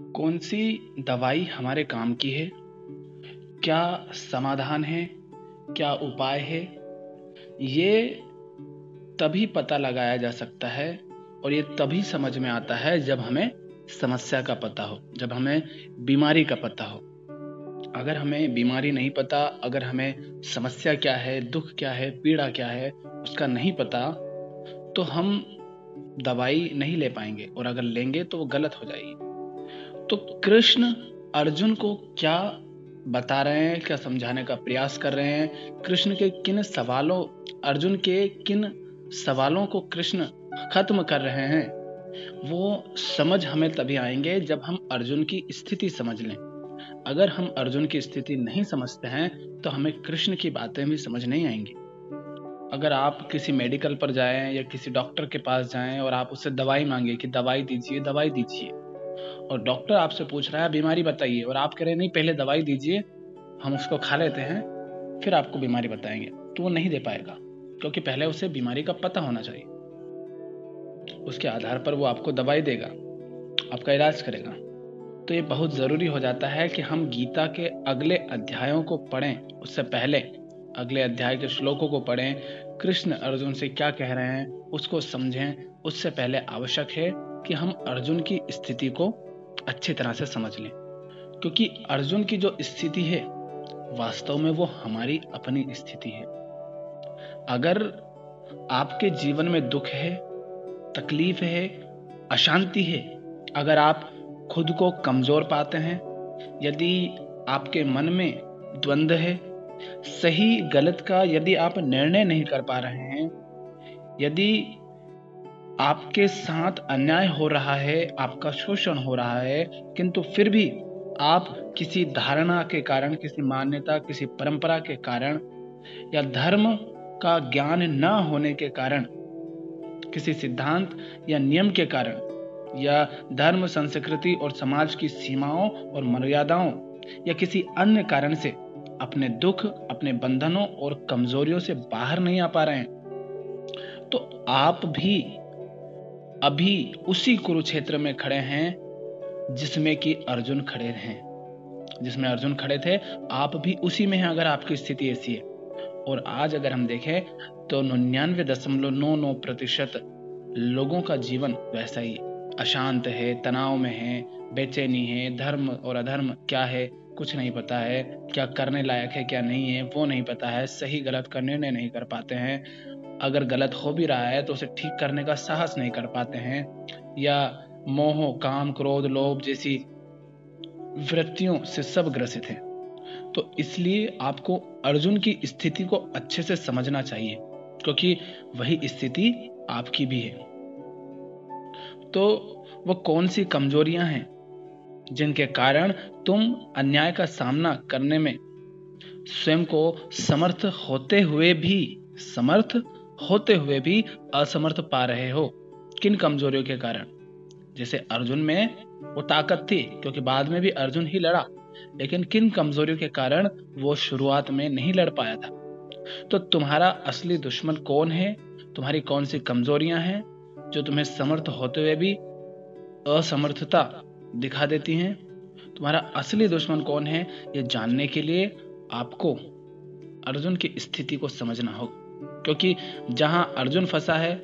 कौन सी दवाई हमारे काम की है? क्या समाधान है? क्या उपाय है? ये तभी पता लगाया जा सकता है और ये तभी समझ में आता है जब हमें समस्या का पता हो, जब हमें बीमारी का पता हो। अगर हमें बीमारी नहीं पता, अगर हमें समस्या क्या है, दुख क्या है, पीड़ा क्या है, उसका नहीं पता तो हम दवाई नहीं ले पाएँगे और अगर लेंगे तो वो गलत हो जाएगी। तो कृष्ण अर्जुन को क्या बता रहे हैं, क्या समझाने का प्रयास कर रहे हैं? कृष्ण के किन सवालों, अर्जुन के किन सवालों को कृष्ण खत्म कर रहे हैं? वो समझ हमें तभी आएँगे जब हम अर्जुन की स्थिति समझ लें। अगर हम अर्जुन की स्थिति नहीं समझते हैं तो हमें कृष्ण की बातें भी समझ नहीं आएँगी। अगर आप किसी मेडिकल पर जाएँ या किसी डॉक्टर के पास जाएँ और आप उससे दवाई मांगे कि दवाई दीजिए दवाई दीजिए और डॉक्टर आपसे पूछ रहा है, बीमारी बताइए। और आप कह रहे नहीं, पहले दवाई दीजिए, हम उसको खा लेते हैं, फिर आपको बीमारी बताएँगे। तो वो नहीं दे पाएगा, क्योंकि पहले उसे बीमारी का पता होना चाहिए। उसके आधार पर वो आपको दवाई देगा, आपका इलाज करेगा। तो ये बहुत ज़रूरी हो जाता है कि हम गीता के अगले अध्यायों को पढ़ें। उससे पहले अगले अध्याय के श्लोकों को पढ़ें। कृष्ण अर्जुन से क्या कह रहे हैं, उसको समझें। उससे पहले आवश्यक है कि हम अर्जुन की स्थिति को अच्छी तरह से समझ लें। क्योंकि अर्जुन की जो स्थिति है, वास्तव में वो हमारी अपनी स्थिति है। अगर आपके जीवन में दुख है, तकलीफ़ है, अशांति है, अगर आप खुद को कमज़ोर पाते हैं, यदि आपके मन में द्वंद्व है, सही गलत का यदि आप निर्णय नहीं कर पा रहे हैं, यदि आपके साथ अन्याय हो रहा है, आपका शोषण हो रहा है, किंतु फिर भी आप किसी धारणा के कारण, किसी मान्यता, किसी परंपरा के कारण या धर्म का ज्ञान न होने के कारण, किसी सिद्धांत या नियम के कारण, या धर्म, संस्कृति और समाज की सीमाओं और मर्यादाओं या किसी अन्य कारण से अपने दुख, अपने बंधनों और कमजोरियों से बाहर नहीं आ पा रहे हैं तो आप भी अभी उसी कुरुक्षेत्र में खड़े हैं, जिसमें कि अर्जुन खड़े हैं। जिसमें अर्जुन खड़े थे, आप भी उसी में हैं अगर आपकी स्थिति ऐसी है। और आज अगर हम देखें तो निन्यानवे दशमलव नौ नौ प्रतिशत लोगों का जीवन वैसा ही अशांत है, तनाव में है, बेचैनी है, धर्म और अधर्म क्या है, कुछ नहीं पता है, क्या करने लायक है, क्या नहीं है, वो नहीं पता है, सही गलत का निर्णय नहीं कर पाते हैं। अगर गलत हो भी रहा है तो उसे ठीक करने का साहस नहीं कर पाते हैं। या मोह, काम, क्रोध, लोभ जैसी वृत्तियों से सब ग्रसित हैं। तो इसलिए आपको अर्जुन की स्थिति को अच्छे से समझना चाहिए, क्योंकि वही स्थिति आपकी भी है। तो वो कौन सी कमजोरियाँ हैं जिनके कारण तुम अन्याय का सामना करने में स्वयं को समर्थ होते हुए भी, समर्थ होते हुए भी असमर्थ पा रहे हो किन कमजोरियों के कारण? जैसे अर्जुन में वो ताकत थी, क्योंकि बाद में भी अर्जुन ही लड़ा, लेकिन किन कमजोरियों के कारण वो शुरुआत में नहीं लड़ पाया था? तो तुम्हारा असली दुश्मन कौन है? तुम्हारी कौन सी कमजोरियाँ हैं, जो तुम्हें समर्थ होते हुए भी असमर्थता दिखा देती हैं? तुम्हारा असली दुश्मन कौन है, ये जानने के लिए आपको अर्जुन की स्थिति को समझना होगा। क्योंकि जहाँ अर्जुन फंसा है,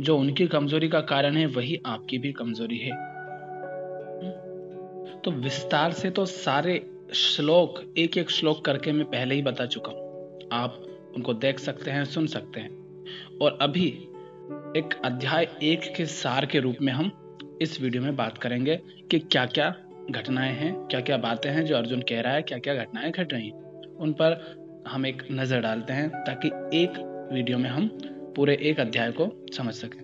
जो उनकी कमज़ोरी का कारण है, वही आपकी भी कमज़ोरी है। तो विस्तार से तो सारे श्लोक एक एक श्लोक करके मैं पहले ही बता चुका हूँ। आप उनको देख सकते हैं, सुन सकते हैं। और अभी एक अध्याय एक के सार के रूप में हम इस वीडियो में बात करेंगे कि क्या क्या घटनाएँ हैं क्या क्या बातें हैं जो अर्जुन कह रहा है क्या क्या घटनाएँ घट रही हैं। उन पर हम एक नज़र डालते हैं ताकि एक वीडियो में हम पूरे एक अध्याय को समझ सकें।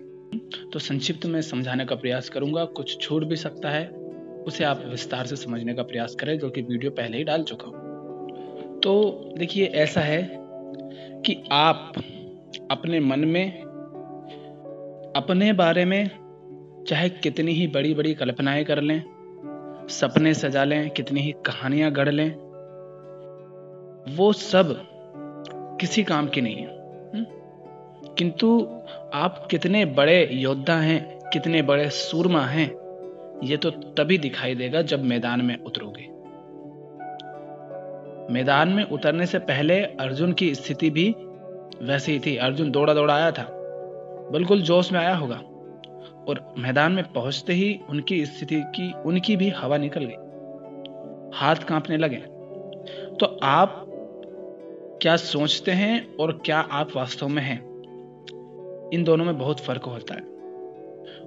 तो संक्षिप्त में समझाने का प्रयास करूँगा। कुछ छूट भी सकता है। उसे आप विस्तार से समझने का प्रयास करें, जो कि वीडियो पहले ही डाल चुका हूँ। तो देखिए, ऐसा है कि आप अपने मन में, अपने बारे में चाहे कितनी ही बड़ी बड़ी कल्पनाएँ कर लें, सपने सजा लें, कितनी ही कहानियाँ गढ़ लें, वो सब किसी काम की नहीं है। किंतु आप कितने बड़े योद्धा हैं, कितने बड़े सूरमा हैं, ये तो तभी दिखाई देगा जब मैदान में उतरोगे। मैदान में उतरने से पहले अर्जुन की स्थिति भी वैसी ही थी। अर्जुन दौड़ा दौड़ा आया था। बिल्कुल जोश में आया होगा। और मैदान में पहुँचते ही उनकी स्थिति की, उनकी भी हवा निकल गई। हाथ कांपने लगे। तो आप क्या सोचते हैं और क्या आप वास्तव में हैं? इन दोनों में बहुत फ़र्क होता है।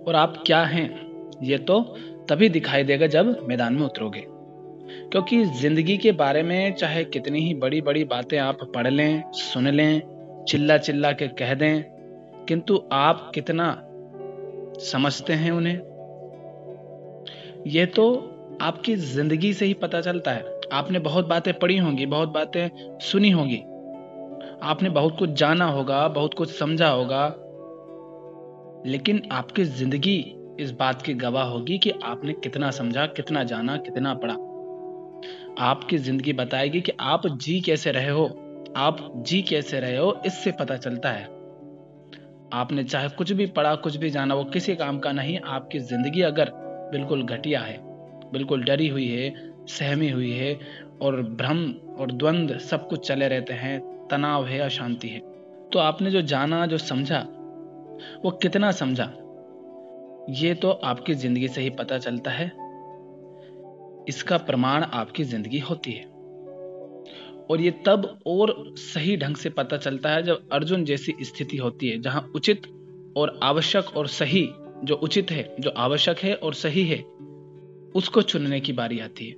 और आप क्या हैं, ये तो तभी दिखाई देगा जब मैदान में उतरोगे। क्योंकि ज़िंदगी के बारे में चाहे कितनी ही बड़ी बड़ी बातें आप पढ़ लें, सुन लें चिल्ला चिल्ला के कह दें, किंतु आप कितना समझते हैं उन्हें? यह तो आपकी ज़िंदगी से ही पता चलता है। आपने बहुत बातें पढ़ी होंगी, बहुत बातें सुनी होंगी। आपने बहुत कुछ जाना होगा, बहुत कुछ समझा होगा। लेकिन आपकी ज़िंदगी इस बात की गवाह होगी कि आपने कितना समझा, कितना जाना, कितना पढ़ा। आपकी ज़िंदगी बताएगी कि आप जी कैसे रहे हो, आप जी कैसे रहे हो, इससे पता चलता है। आपने चाहे कुछ भी पढ़ा, कुछ भी जाना, वो किसी काम का नहीं, आपकी ज़िंदगी अगर बिल्कुल घटिया है, बिल्कुल डरी हुई है, सहमी हुई है, और भ्रम और द्वंद्व सब कुछ चले रहते हैं, तनाव है, अशांति है। तो आपने जो जाना, जो समझा वो कितना समझा? ये तो आपकी ज़िंदगी से ही पता चलता है। इसका प्रमाण आपकी ज़िंदगी होती है। और ये तब और सही ढंग से पता चलता है जब अर्जुन जैसी स्थिति होती है, जहाँ उचित और आवश्यक और सही जो उचित है, जो आवश्यक है और सही है, उसको चुनने की बारी आती है।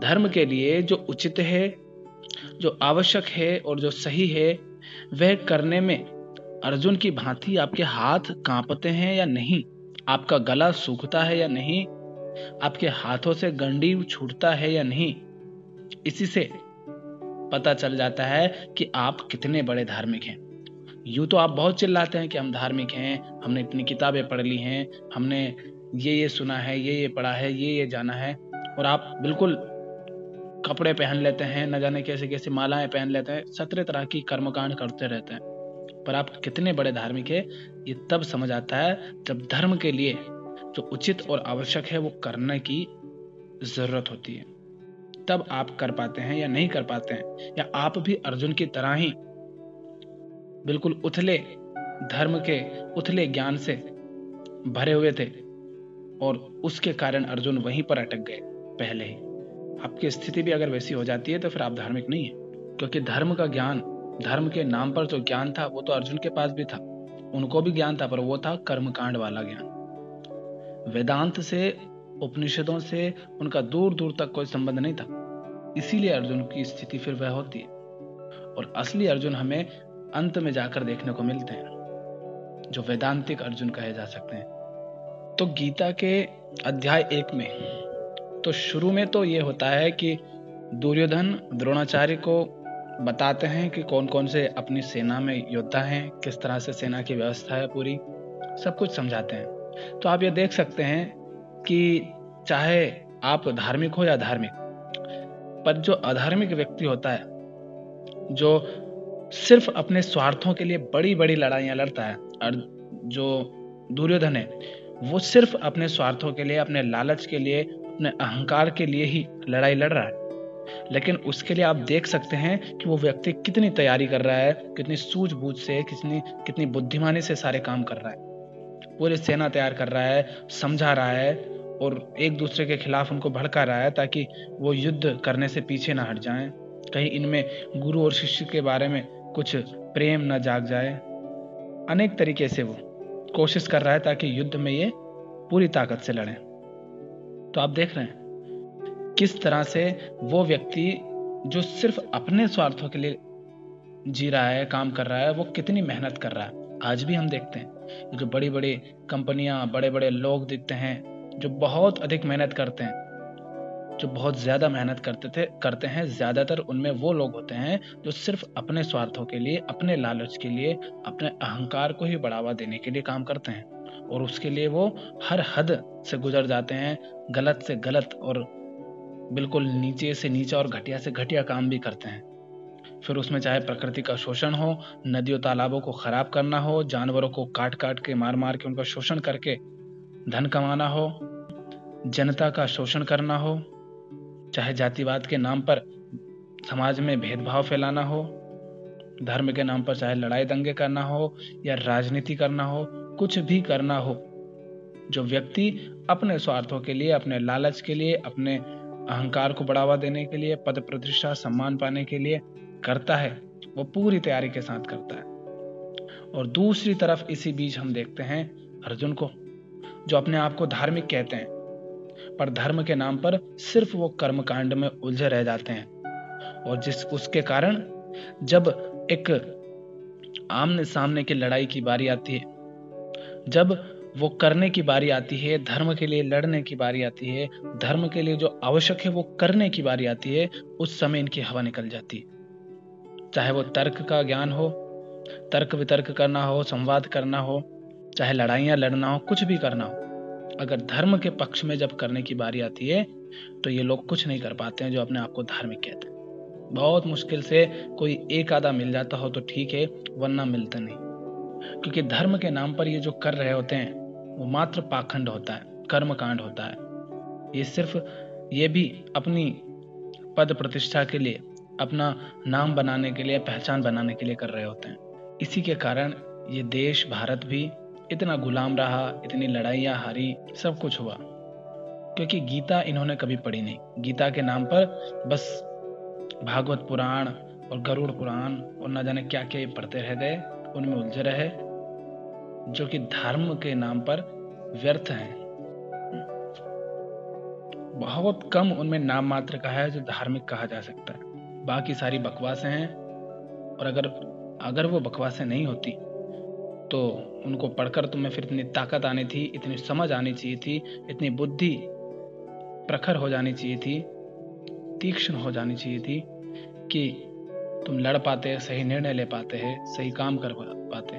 धर्म के लिए जो उचित है, जो आवश्यक है और जो सही है, वह करने में अर्जुन की भांति आपके हाथ कांपते हैं या नहीं? आपका गला सूखता है या नहीं? आपके हाथों से गंडी छूटता है या नहीं? इसी से पता चल जाता है कि आप कितने बड़े धार्मिक हैं। यूँ तो आप बहुत चिल्लाते हैं कि हम धार्मिक हैं, हमने इतनी किताबें पढ़ ली हैं, हमने ये ये सुना है, ये ये पढ़ा है, ये ये जाना है, और आप बिल्कुल कपड़े पहन लेते हैं, न जाने कैसे कैसे मालाएँ पहन लेते हैं सत्रह तरह की कर्मकांड करते रहते हैं। पर आप कितने बड़े धार्मिक है, ये तब समझ आता है जब धर्म के लिए जो उचित और आवश्यक है वो करने की ज़रूरत होती है। तब आप कर पाते हैं या नहीं कर पाते हैं, या आप भी अर्जुन की तरह ही बिल्कुल उथले धर्म के, उथले ज्ञान से भरे हुए थे और उसके कारण अर्जुन वहीं पर अटक गए पहले ही। आपकी स्थिति भी अगर वैसी हो जाती है तो फिर आप धार्मिक नहीं है, क्योंकि धर्म का ज्ञान धर्म के नाम पर जो ज्ञान था, वो तो अर्जुन के पास भी था। उनको भी ज्ञान था, पर वो था कर्मकांड वाला ज्ञान। वेदांत से, उपनिषदों से उनका दूर दूर तक कोई संबंध नहीं था। इसीलिए अर्जुन की स्थिति फिर वह होती है। और असली अर्जुन हमें अंत में जाकर देखने को मिलते हैं, जो वेदांतिक अर्जुन कहे जा सकते हैं। तो गीता के अध्याय एक में तो शुरू में तो ये होता है कि दुर्योधन द्रोणाचार्य को बताते हैं कि कौन कौन से अपनी सेना में योद्धा हैं, किस तरह से सेना की व्यवस्था है पूरी, सब कुछ समझाते हैं। तो आप ये देख सकते हैं कि चाहे आप धार्मिक हो या धार्मिक, पर जो अधार्मिक व्यक्ति होता है, जो सिर्फ़ अपने स्वार्थों के लिए बड़ी बड़ी लड़ाइयाँ लड़ता है, और जो दुर्योधन है, वो सिर्फ़ अपने स्वार्थों के लिए, अपने लालच के लिए, अपने अहंकार के लिए ही लड़ाई लड़ रहा है। लेकिन उसके लिए आप देख सकते हैं कि वो व्यक्ति कितनी तैयारी कर रहा है, कितनी सूझबूझ से, कितनी कितनी बुद्धिमानी से सारे काम कर रहा है। पूरी सेना तैयार कर रहा है, समझा रहा है और एक दूसरे के खिलाफ उनको भड़का रहा है ताकि वो युद्ध करने से पीछे ना हट जाएँ। कहीं इनमें गुरु और शिष्य के बारे में कुछ प्रेम न जाग जाए। अनेक तरीके से वो कोशिश कर रहा है ताकि युद्ध में ये पूरी ताकत से लड़े। तो आप देख रहे हैं किस तरह से वो व्यक्ति जो सिर्फ़ अपने स्वार्थों के लिए जी रहा है, काम कर रहा है, वो कितनी मेहनत कर रहा है? आज भी हम देखते हैं जो बड़ी बड़ी कंपनियाँ बड़े बड़े लोग दिखते हैं, जो बहुत अधिक मेहनत करते हैं, जो बहुत ज़्यादा मेहनत करते थे, करते हैं, ज़्यादातर उनमें वो लोग होते हैं, जो सिर्फ़ अपने स्वार्थों के लिए, अपने लालच के लिए, अपने अहंकार को ही बढ़ावा देने के लिए काम करते हैं, और उसके लिए वो हर हद से गुजर जाते हैं, गलत से गलत और बिल्कुल नीचे से नीचा और घटिया से घटिया काम भी करते हैं। फिर उसमें चाहे प्रकृति का शोषण हो, नदियों, तालाबों को खराब करना हो, जानवरों को काट काट के मार मार के उनका शोषण करके धन कमाना हो, जनता का शोषण करना हो, चाहे जातिवाद के नाम पर समाज में भेदभाव फैलाना हो, धर्म के नाम पर चाहे लड़ाई दंगे करना हो या राजनीति करना हो, कुछ भी करना हो, जो व्यक्ति अपने स्वार्थों के लिए, अपने लालच के लिए, अपने अहंकार को बढ़ावा देने के लिए, पद प्रतिष्ठा, सम्मान पाने के लिए करता है। वो पूरी तैयारी के साथ करता है। और दूसरी तरफ़ इसी बीच हम देखते हैं अर्जुन को, जो अपने आप को धार्मिक कहते हैं। पर धर्म के नाम पर सिर्फ़ वो कर्म कांड में उलझे रह जाते हैं। और जिस उसके कारण, जब एक आमने सामने की लड़ाई की बारी आती है, जब वो करने की बारी आती है, धर्म के लिए लड़ने की बारी आती है, धर्म के लिए जो आवश्यक है वो करने की बारी आती है, उस समय इनकी हवा निकल जाती। है चाहे वो तर्क का ज्ञान हो, तर्क वितर्क करना हो, संवाद करना हो, चाहे लड़ाइयाँ लड़ना हो, कुछ भी करना हो, अगर धर्म के पक्ष में जब करने की बारी आती है तो ये लोग कुछ नहीं कर पाते हैं जो अपने आप को धार्मिक कहते हैं। बहुत मुश्किल से कोई एक आधा मिल जाता हो तो ठीक है, वरना मिलता नहीं। क्योंकि धर्म के नाम पर ये जो कर रहे होते हैं वो मात्र पाखंड होता है कर्म कांड होता है। ये सिर्फ़, ये भी अपनी पद प्रतिष्ठा के लिए, अपना नाम बनाने के लिए, पहचान बनाने के लिए कर रहे होते हैं। इसी के कारण ये देश, भारत भी इतना गुलाम रहा, इतनी लड़ाइयाँ हारी, सब कुछ हुआ। क्योंकि गीता इन्होंने कभी पढ़ी नहीं। गीता के नाम पर बस भागवत पुराण और गरुड़ पुराण और न जाने क्या क्या ये पढ़ते रह गए, उनमें उलझे रहे। जो कि धर्म के नाम पर व्यर्थ हैं। बहुत कम उनमें नाम मात्र का है जो धार्मिक कहा जा सकता है। बाकी सारी बकवासें हैं और अगर अगर वो बकवासें नहीं होती तो उनको पढ़कर तुम्हें फिर इतनी ताकत आनी थी, इतनी समझ आनी चाहिए थी, इतनी बुद्धि प्रखर हो जानी चाहिए थी, तीक्ष्ण हो जानी चाहिए थी कि तुम लड़ पाते, सही निर्णय ले पाते हैं सही काम कर पाते।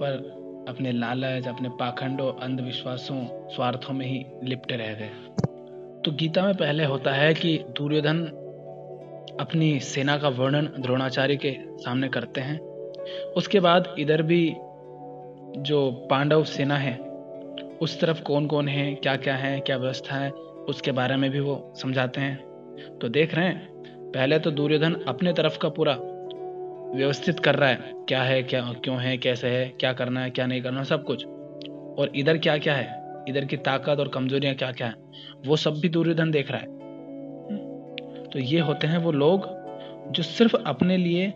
पर अपने लालच, अपने पाखंडों, अंधविश्वासों, स्वार्थों में ही लिपटे रह गए। तो गीता में पहले होता है कि दुर्योधन अपनी सेना का वर्णन द्रोणाचार्य के सामने करते हैं। उसके बाद इधर भी जो पांडव सेना है, उस तरफ़ कौन कौन है क्या क्या है, क्या व्यवस्था है, उसके बारे में भी वो समझाते हैं। तो देख रहे हैं, पहले तो दुर्योधन अपने तरफ़ का पूरा व्यवस्थित कर रहा है। क्या है, क्या, क्यों है, कैसे है, क्या करना है, क्या नहीं करना सब कुछ। और इधर क्या क्या है? इधर की ताकत और कमजोरियाँ क्या क्या है? वो सब भी दुर्योधन देख रहा है। तो ये होते हैं वो लोग जो सिर्फ़ अपने लिए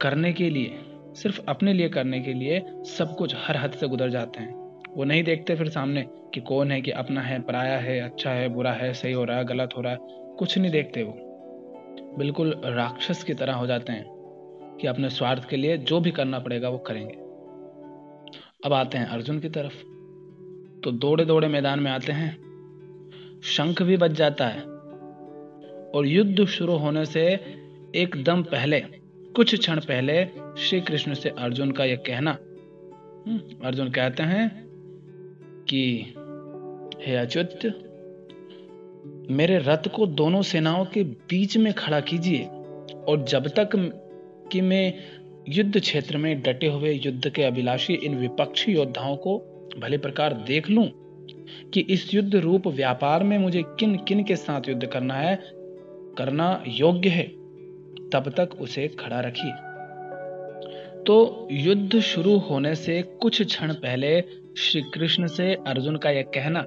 करने के लिए, सिर्फ़ अपने लिए करने के लिए सब कुछ हर हद से गुजर जाते हैं। वो नहीं देखते फिर सामने कि कौन है, कि अपना है, पराया है अच्छा है, बुरा है, सही हो रहा है, गलत हो रहा है। कुछ नहीं देखते वो। बिल्कुल राक्षस की तरह हो जाते हैं। कि अपने स्वार्थ के लिए जो भी करना पड़ेगा वो करेंगे। अब आते हैं अर्जुन की तरफ़। तो दौड़े दौड़े मैदान में आते हैं। शंख भी बच जाता है। और युद्ध शुरू होने से एकदम पहले कुछ क्षण पहले श्री कृष्ण से अर्जुन का यह कहना। हम्म, अर्जुन कहते हैं कि हे अच्युत मेरे रथ को दोनों सेनाओं के बीच में खड़ा कीजिए और जब तक कि मैं युद्ध क्षेत्र में डटे हुए युद्ध के अभिलाषी इन विपक्षी योद्धाओं को भले प्रकार देख लूँ कि इस युद्ध रूप व्यापार में मुझे किन किन के साथ युद्ध करना है, करना योग्य है, तब तक उसे खड़ा रखिए। तो युद्ध शुरू होने से कुछ क्षण पहले श्री कृष्ण से अर्जुन का यह कहना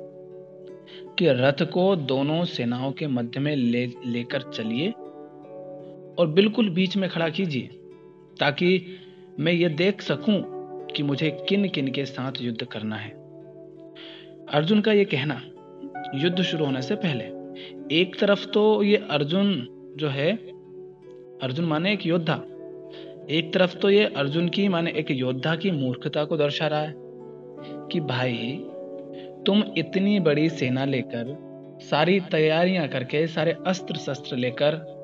कि रथ को दोनों सेनाओं के मध्य में ले, लेकर चलिए। और बिल्कुल बीच में खड़ा कीजिए, ताकि मैं ये देख सकूँ कि मुझे किन किन के साथ युद्ध करना है। अर्जुन का यह कहना, युद्ध शुरू होने से पहले, एक तरफ़ तो ये अर्जुन जो है, अर्जुन माने एक योद्धा, एक तरफ़ तो ये अर्जुन की माने एक योद्धा की मूर्खता को दर्शा रहा है, कि भाई, तुम इतनी बड़ी सेना लेकर, सारी तैयारियाँ करके, सारे अस्त्र शस्त्र लेकर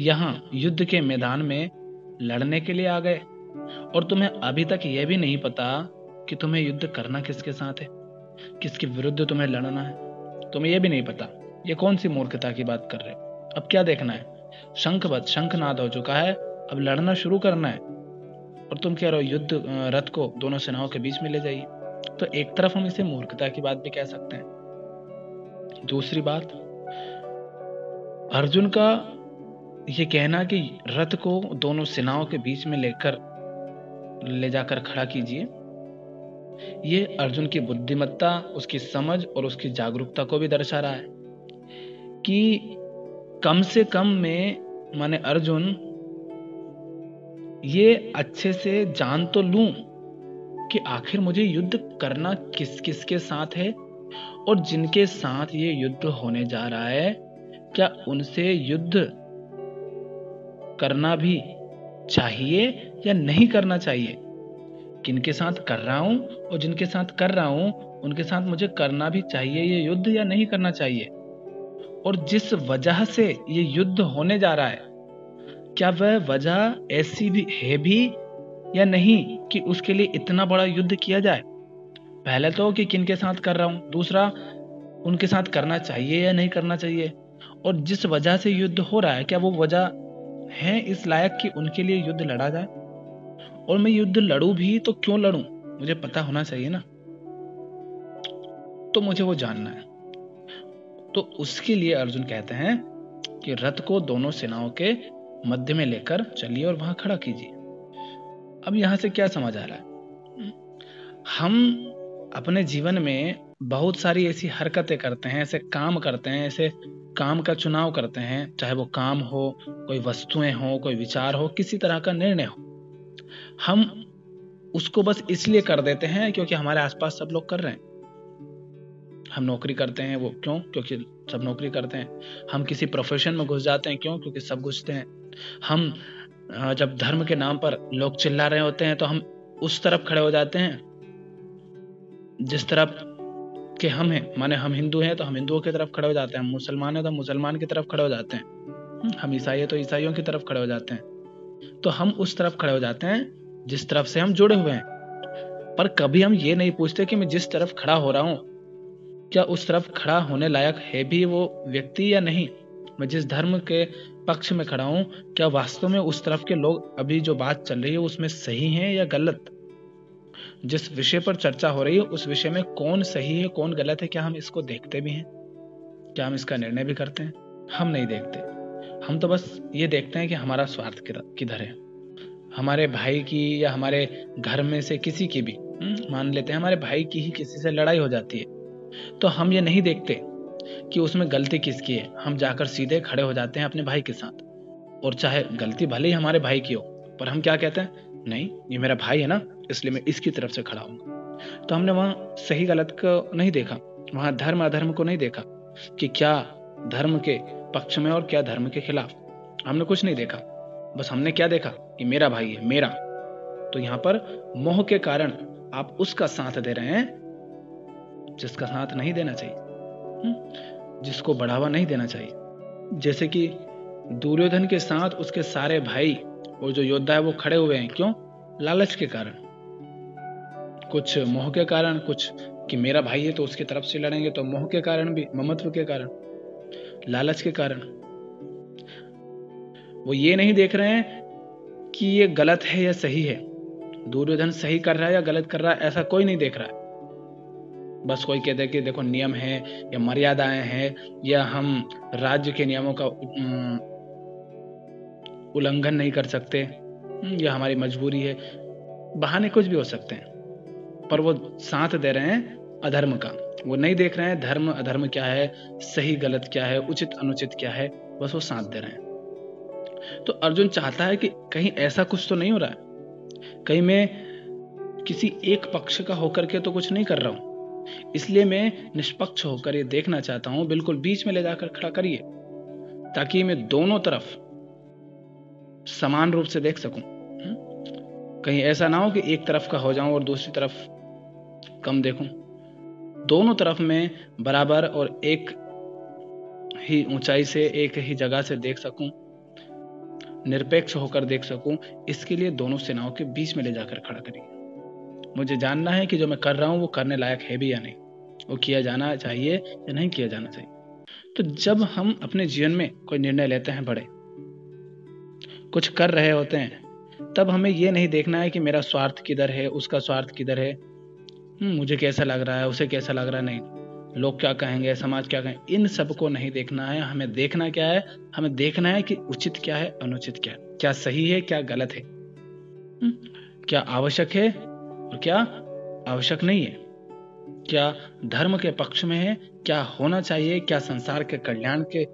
यहाँ युद्ध के मैदान में लड़ने के लिए आ गए। और तुम्हें अभी तक यह भी नहीं पता कि तुम्हें युद्ध करना किसके साथ है, किसके विरुद्ध तुम्हें लड़ना है। तुम्हें यह भी नहीं पता ये कौन सी मूर्खता की बात कर रहे हो। अब क्या देखना है? शंखबद्ध शंखनाद हो चुका है, अब लड़ना शुरू करना है। और तुम कह रहे हो युद्ध रथ को दोनों सेनाओं के बीच में ले जाइए। तो एक तरफ़ हम इसे मूर्खता की बात भी कह सकते हैं। दूसरी बात, अर्जुन का ये कहना कि रथ को दोनों सेनाओं के बीच में लेकर, ले जाकर खड़ा कीजिए। ये अर्जुन की बुद्धिमत्ता, उसकी समझ और उसकी जागरूकता को भी दर्शा रहा है कि कम से कम में, माने अर्जुन, ये अच्छे से जान तो लूँ कि आखिर मुझे युद्ध करना किस किस के साथ है और जिनके साथ ये युद्ध होने जा रहा है, क्या उनसे युद्ध करना भी चाहिए या नहीं करना चाहिए? किनके साथ कर रहा हूँ और जिनके साथ कर रहा हूँ, उनके साथ मुझे करना भी चाहिए ये युद्ध या नहीं करना चाहिए? और जिस वजह से ये युद्ध होने जा रहा है, क्या वह वजह ऐसी भी है भी या नहीं कि उसके लिए इतना बड़ा युद्ध किया जाए? पहले तो कि किन के साथ कर रहा हूँ, दूसरा, उनके साथ करना चाहिए या नहीं करना चाहिए? और जिस वजह से युद्ध हो रहा है, क्या वो वजह है इस लायक कि उनके लिए युद्ध लड़ा जाए? और मैं युद्ध लड़ू भी तो क्यों लड़ू? मुझे पता होना चाहिए ना। तो मुझे वो जानना है। तो उसके लिए अर्जुन कहते हैं कि रथ को दोनों सेनाओं के मध्य में लेकर चलिए और वहाँ खड़ा कीजिए। अब यहाँ से क्या समझ आ रहा है? हम अपने जीवन में बहुत सारी ऐसी हरकतें करते हैं, ऐसे काम करते हैं, ऐसे काम का चुनाव करते हैं, चाहे वो काम हो, कोई वस्तुएँ हो, कोई विचार हो, किसी तरह का निर्णय हो। हम उसको बस इसलिए कर देते हैं क्योंकि हमारे आसपास सब लोग कर रहे हैं। हम नौकरी करते हैं वो क्यों? क्योंकि सब नौकरी करते हैं। हम किसी प्रोफेशन में घुस जाते हैं क्यों? क्योंकि सब घुसते हैं। हम जब धर्म के नाम पर लोग चिल्ला रहे होते हैं तो हम उस तरफ़ खड़े हो जाते हैं। जिस तरफ़ के हम हैं, माने हम हिंदू हैं तो हम हिंदुओं की तरफ़ खड़े हो जाते हैं, हम मुसलमान है तो मुसलमान की तरफ़ खड़े हो जाते हैं। हम ईसाई है तो ईसाइयों की तरफ़ खड़े हो जाते हैं। तो हम उस तरफ़ खड़े हो जाते हैं, जिस तरफ़ से हम जुड़े हुए हैं। पर कभी हम ये नहीं पूछते कि मैं जिस तरफ़ खड़ा हो रहा हूँ, क्या उस तरफ़ खड़ा होने लायक है भी वो व्यक्ति या नहीं? मैं जिस धर्म के पक्ष में खड़ा हूँ, क्या वास्तव में उस तरफ़ के लोग अभी जो बात चल रही है, उसमें सही है या गलत? जिस विषय पर चर्चा हो रही है उस विषय में कौन सही है कौन गलत है क्या हम इसको देखते भी हैं? क्या हम इसका निर्णय भी करते हैं? हम नहीं देखते। हम तो बस ये देखते हैं कि हमारा स्वार्थ किधर है। हमारे भाई की या हमारे घर में से किसी की भी हम्म, मान लेते हैं हमारे भाई की ही किसी से लड़ाई हो जाती है। तो हम ये नहीं देखते कि उसमें गलती किसकी है। हम जाकर सीधे खड़े हो जाते हैं अपने भाई के साथ। और चाहे गलती भले ही हमारे भाई की हो पर हम क्या कहते हैं? नहीं ये मेरा भाई है ना। इसलिए मैं इसकी तरफ़ से खड़ा हूँ। तो हमने वहाँ सही गलत को नहीं देखा, वहाँ धर्म अधर्म को नहीं देखा कि क्या धर्म के पक्ष में और क्या धर्म के खिलाफ। हमने कुछ नहीं देखा, बस हमने क्या देखा कि मेरा भाई है, मेरा। तो यहाँ पर मोह के कारण आप उसका साथ दे रहे हैं, जिसका साथ नहीं देना चाहिए। हम्म? जिसको बढ़ावा नहीं देना चाहिए। जैसे कि दुर्योधन के साथ उसके सारे भाई और जो योद्धा है वो खड़े हुए हैं, क्यों? लालच के कारण। कुछ मोह के कारण, कुछ कि मेरा भाई है तो उसकी तरफ़ से लड़ेंगे तो मोह के कारण भी, ममत्व के कारण, लालच के कारण। वो ये नहीं देख रहे हैं कि ये गलत है या सही है। दुर्योधन सही कर रहा है या गलत कर रहा है, ऐसा कोई नहीं देख रहा है। बस कोई कहते हैं कि देखो, नियम है, या मर्यादाएँ हैं, या हम राज्य के नियमों का, उल्लंघन नहीं कर सकते, या हमारी मजबूरी है। बहाने कुछ भी हो सकते हैं। पर वो साथ दे रहे हैं अधर्म का। वो नहीं देख रहे हैं धर्म, अधर्म क्या है, सही, गलत क्या है, उचित, अनुचित क्या है, बस वो साथ दे रहे हैं। तो अर्जुन चाहता है कि कहीं ऐसा कुछ तो नहीं हो रहा है। कहीं मैं किसी एक पक्ष का होकर के तो कुछ नहीं कर रहा हूँ। इसलिए मैं निष्पक्ष होकर ये देखना चाहता हूँ, बिल्कुल बीच में ले जाकर खड़ा करिए, ताकि मैं दोनों तरफ़ समान रूप से देख सकूँ। हम्म? कहीं ऐसा ना हो कि एक तरफ़ का हो जाऊँ और दूसरी तरफ़ कम देखूँ। दोनों तरफ़ में बराबर और एक ही ऊंचाई से एक ही जगह से देख सकूँ, निरपेक्ष होकर देख सकूँ, इसके लिए दोनों सेनाओं के बीच में ले जाकर खड़ा करिए मुझे जानना है कि जो मैं कर रहा हूँ वो करने लायक है भी या नहीं। वो किया जाना चाहिए या नहीं किया जाना चाहिए। तो जब हम अपने जीवन में कोई निर्णय लेते हैं बड़े, कुछ कर रहे होते हैं, तब हमें यह नहीं देखना है कि मेरा स्वार्थ किधर है, उसका स्वार्थ किधर है मुझे कैसा लग रहा है उसे कैसा लग रहा है नहीं। लोग क्या कहेंगे समाज क्या कहेंगे इन सबको नहीं देखना है हमें देखना क्या है हमें देखना है कि उचित क्या है अनुचित क्या है। क्या सही है क्या गलत है। हम्म, क्या आवश्यक है और क्या आवश्यक नहीं है। क्या धर्म के पक्ष में है क्या होना चाहिए क्या संसार के कल्याण के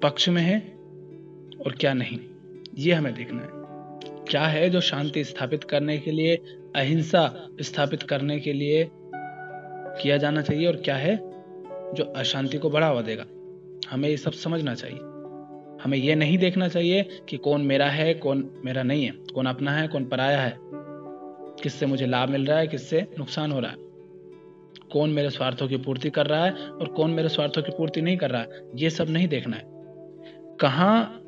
पक्ष में है और क्या नहीं। ये हमें देखना है। क्या है जो शांति स्थापित करने के लिए, अहिंसा स्थापित करने के लिए किया जाना चाहिए और क्या है जो अशांति को बढ़ावा देगा? हमें ये सब समझना चाहिए। हमें यह नहीं देखना चाहिए कि कौन मेरा है, कौन मेरा नहीं है, कौन अपना है, कौन पराया है। किससे मुझे लाभ मिल रहा है, किससे नुकसान हो रहा है। कौन मेरे स्वार्थों की पूर्ति कर रहा है और कौन मेरे स्वार्थों की पूर्ति नहीं कर रहा है, ये सब नहीं देखना है। कहा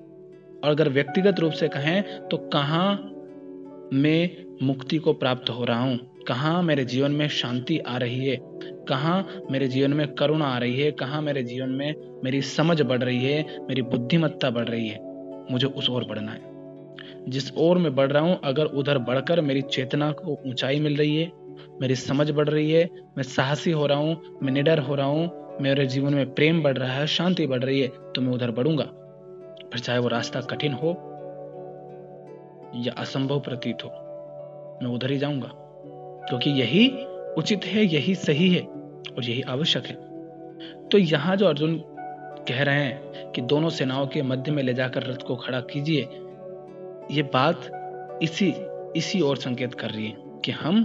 और अगर व्यक्तिगत रूप से कहें तो कहा मैं मुक्ति को प्राप्त हो रहा हूँ? कहा मेरे जीवन में शांति आ रही है? कहा मेरे जीवन में करुणा आ रही है? कहा मेरे जीवन में मेरी समझ बढ़ रही है? मेरी बुद्धिमत्ता बढ़ रही है? मुझे उस ओर बढ़ना है। जिस ओर मैं बढ़ रहा हूँ, अगर उधर बढ़कर मेरी चेतना को ऊंचाई मिल रही है, मेरी समझ बढ़ रही है, मैं साहसी हो रहा हूँ, मैं निडर हो रहा हूँ, मेरे जीवन में प्रेम बढ़ रहा है, शांति बढ़ रही है तो मैं उधर बढ़ूँगा। फिर चाहे वो रास्ता कठिन हो या असंभव प्रतीत हो, मैं उधर ही जाऊँगा, क्योंकि यही उचित है, यही सही है और यही आवश्यक है। तो यहाँ जो अर्जुन कह रहे हैं कि दोनों सेनाओं के मध्य में ले जाकर रथ को खड़ा कीजिए, ये बात इसी इसी ओर संकेत कर रही है कि हम